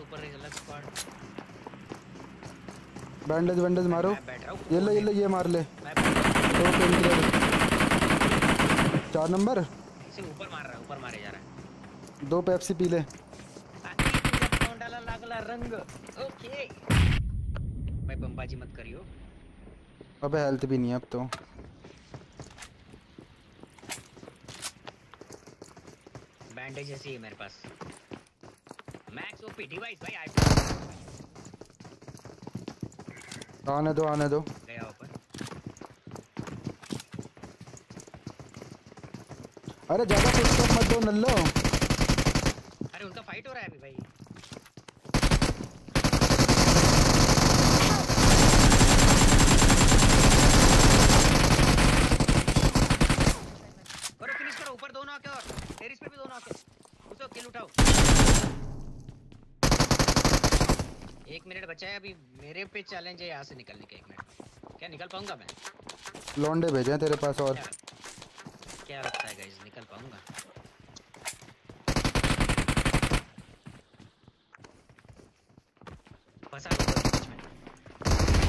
Speaker 1: ऊपर एक अलग स्क्वाड
Speaker 2: बैंडेज बैंडेज मारो। ये ले ये ले ये मार ले। दो पेन किलर चार नंबर
Speaker 1: इसे ऊपर मार रहा है ऊपर मारे जा रहा है।
Speaker 2: दो पेप्सी पी ले।
Speaker 1: लागला रंग। ओके भाई बमबाजी मत करियो।
Speaker 2: अबे हेल्थ भी नहीं अब तो।
Speaker 1: बैंडेज ऐसी है मेरे पास। ओपी डिवाइस भाई आई
Speaker 2: आने दो आने दो।
Speaker 1: गया ऊपर।
Speaker 2: अरे ज़्यादा फुटस्टेप मत दो नल्लो।
Speaker 1: अरे उनका फाइट हो रहा है अभी भाई करो फिनिश करो ऊपर दो नॉक है और टेरिस पे भी दो नॉक है उसे किल उठाओ एक मिनट बचा है अभी मेरे पे चैलेंज है यहाँ से निकलने के एक मिनट। क्या निकल पाऊँगा मैं?
Speaker 2: लौंडे भेजे तेरे पास और
Speaker 1: क्या लगता है गाइस निकल पाऊँगा फंसा दो बस बीच में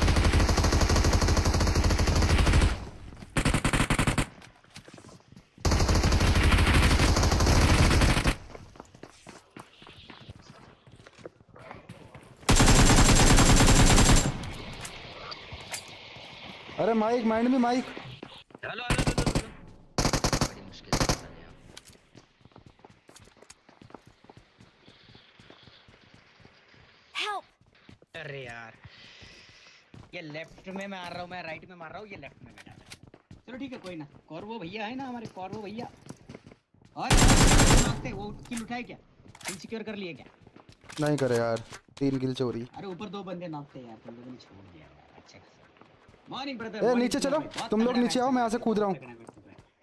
Speaker 2: अरे माइक माइंड में mic
Speaker 1: hello hello hello, hello, hello. बड़ी मुश्किल से पता नहीं
Speaker 3: Help!
Speaker 1: अरे यार ये लेफ़्ट में मार रहा हूँ मैं राइट में मार रहा हूँ ये लेफ़्ट में बैठा है चलो ठीक है कोई ना। कौरवो भैया है ना हमारे कौरवो भैया। और मारते वो किल उठाए क्या? इनसिक्योर कर लिए क्या?
Speaker 2: नहीं करे यार तीन किल चोरी।
Speaker 1: अरे ऊपर दो बंदे नॉकते यार तुम लोगों ने छोड़ दिया यार अच्छा
Speaker 2: ए नीचे चलो। तुम लोग नीचे आओ मैं यहाँ से कूद रहा हूँ।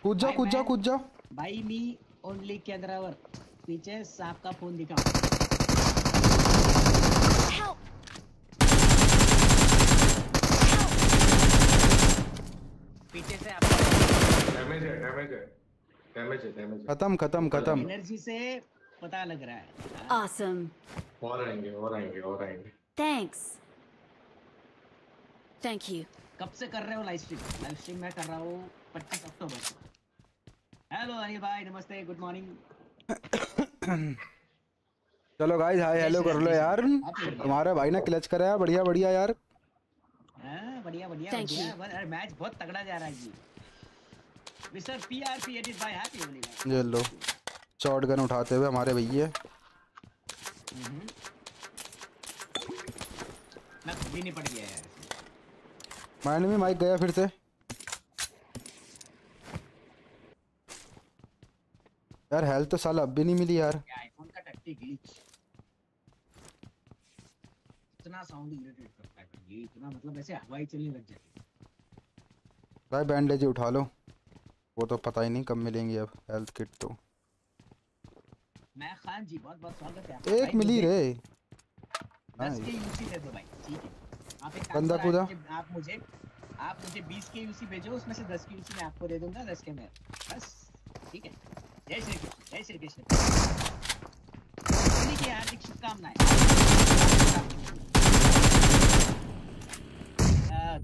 Speaker 2: कूद जाओ कूद जाओ कूद जाओ।
Speaker 1: बाई मी ओनली कैंद्रावर पीछे सांप का फ़ोन दिखा पीछे से आपको
Speaker 6: डैमेज है डैमेज है। डैमेज है डैमेज है।
Speaker 2: खत्म खत्म खत्म।
Speaker 1: एनर्जी से पता लग रहा है।
Speaker 3: Awesome.
Speaker 6: और आएँगे और आएँगे और आएँगे।
Speaker 3: Thanks. Thank you.
Speaker 1: कब से कर रहे हो लाइव स्ट्रीम लाइव स्ट्रीम मैं कर रहा हूँ 25 अक्टूबर से। हेलो अनिल भाई नमस्ते गुड मॉर्निंग
Speaker 2: चलो गाइस हाय हेलो कर लो यार। तुम्हारे भाई ने क्लच करा है बढ़िया बढ़िया यार।
Speaker 1: हाँ बढ़िया बढ़िया बढ़िया। अरे मैच बहुत तगड़ा जा रहा है जी। Mister PRP edit bye happy only भाई
Speaker 2: ये लो शॉट गन उठाते हुए हमारे भैया।
Speaker 1: मैं खुद ही नहीं पड़ गया यार।
Speaker 2: माइंड में माइक गया फिर से। यार हेल्थ तो साला अब भी नहीं मिली यार।
Speaker 1: आईफोन का टट्टी ग्लिच इतना साउंड इरिटेट करता है ये इतना मतलब ऐसे हवाई चलने लग जाती है।
Speaker 2: भाई बैंडेज उठा लो। वो तो पता ही नहीं कब मिलेंगी अब हेल्थ किट तो।
Speaker 1: मैं खान जी बहुत बहुत स्वागत है
Speaker 2: एक मिली रे।
Speaker 1: दस के यूसी दे दो भाई ठीक है।
Speaker 2: बंदा कूदा।
Speaker 1: आप मुझे आप मुझे 20 के यूसी भेजो उसमें से 10 के यूसी मैं आपको दे दूँगा 10 के मैं बस। ठीक है। जय श्री कृष्ण जय श्री कृष्ण। होली की हार्दिक शुभकामनाएँ।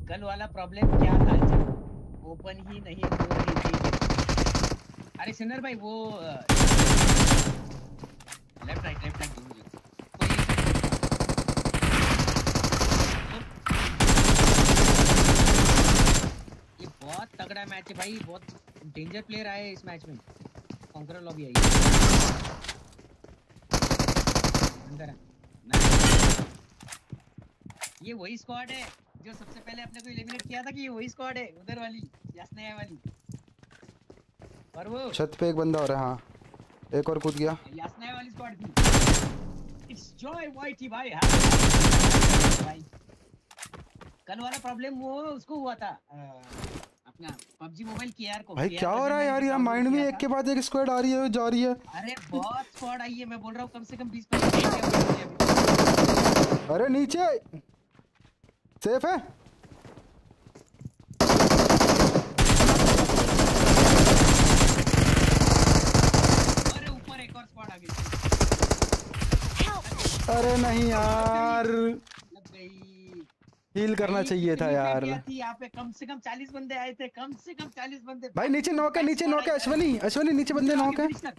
Speaker 1: कल वाला प्रॉब्लम क्या था? ओपन ही नहीं हो रही थी। अरे सिन्नर भाई वो लेफ़्ट राइट लेफ़्ट राइट दोनों जगह कोई ये बहुत तगड़ा मैच है भाई बहुत डेंजर प्लेयर आए इस मैच में। कॉन्करर लॉबी आई। अंदर ये वही स्क्वाड है जो सबसे पहले अपने को एलिमिनेट किया था कि ये वही स्क्वाड है उधर वाली यासनाया वाली। और वो
Speaker 2: छत पे एक बंदा और है हाँ। एक और कूद गया।
Speaker 1: यासनाया वाली स्क्वाड थी। इट्स जॉय वाइटी भाई। हाँ। भाई। कल वाला प्रॉब्लम वो उसको हुआ था अपना पबजी मोबाइल केआर को
Speaker 2: भाई क्या हो रहा है यार?
Speaker 1: जो
Speaker 2: यार माइंड में एक के बाद एक स्क्वाड आ रही है जा रही है।
Speaker 1: अरे बहुत स्क्वाड आई है मैं बोल रहा हूँ कम से कम 20 25
Speaker 2: अरे नीचे। सेफ़ है?
Speaker 1: अरे ऊपर एक और स्क्वाड आ गई।
Speaker 2: अरे नहीं यार।
Speaker 1: लग गई।
Speaker 2: हील करना चाहिए था यार।
Speaker 1: यहाँ पे। कम से कम 40 बंदे आए थे कम से कम 40 बंदे।
Speaker 2: भाई नीचे नॉक है नीचे नॉक है अश्वनी अश्वनी नीचे बंदे नॉक है।
Speaker 1: गया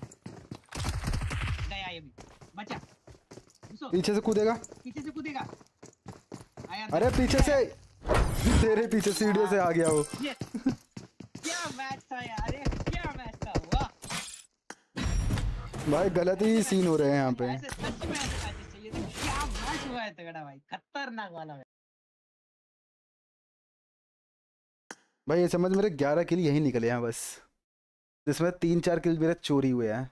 Speaker 1: ये भी। बचा।
Speaker 2: पीछे से कूदेगा।
Speaker 1: पीछे से कूदेगा।
Speaker 2: अरे पीछे से। तेरे पीछे सीढ़ियों से आ गया वो।
Speaker 1: क्या मैच था यार क्या मैच था वाह।
Speaker 2: भाई गलत ही सीन हो रहे हैं यहाँ पे।
Speaker 1: खतरनाक सच भाई
Speaker 2: ये समझ मेरे ग्यारह किल यही निकले हैं बस। जिसमें तीन चार किल मेरे चोरी हुए हैं।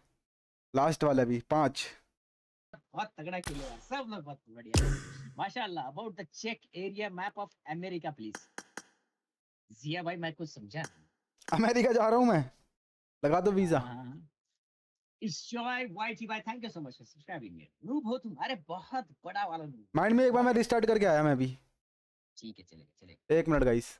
Speaker 2: लास्ट वाला भी पाँच।
Speaker 1: बहुत तगड़ा खेले यार सब लोग बहुत बढ़िया माशाल्लाह about the check area map of America please Jiya भाई मैं कुछ समझा
Speaker 2: अमेरिका जा रहा हूँ मैं। लगा दो वीज़ा।
Speaker 1: हाँ thank you so much for subscribing noob हो तुम अरे बहुत बड़ा वाला
Speaker 2: माइंड में एक बार मैं रिस्टार्ट करके आया मैं अभी
Speaker 1: ठीक है चलेगा चलेगा।
Speaker 2: एक मिनट गाइस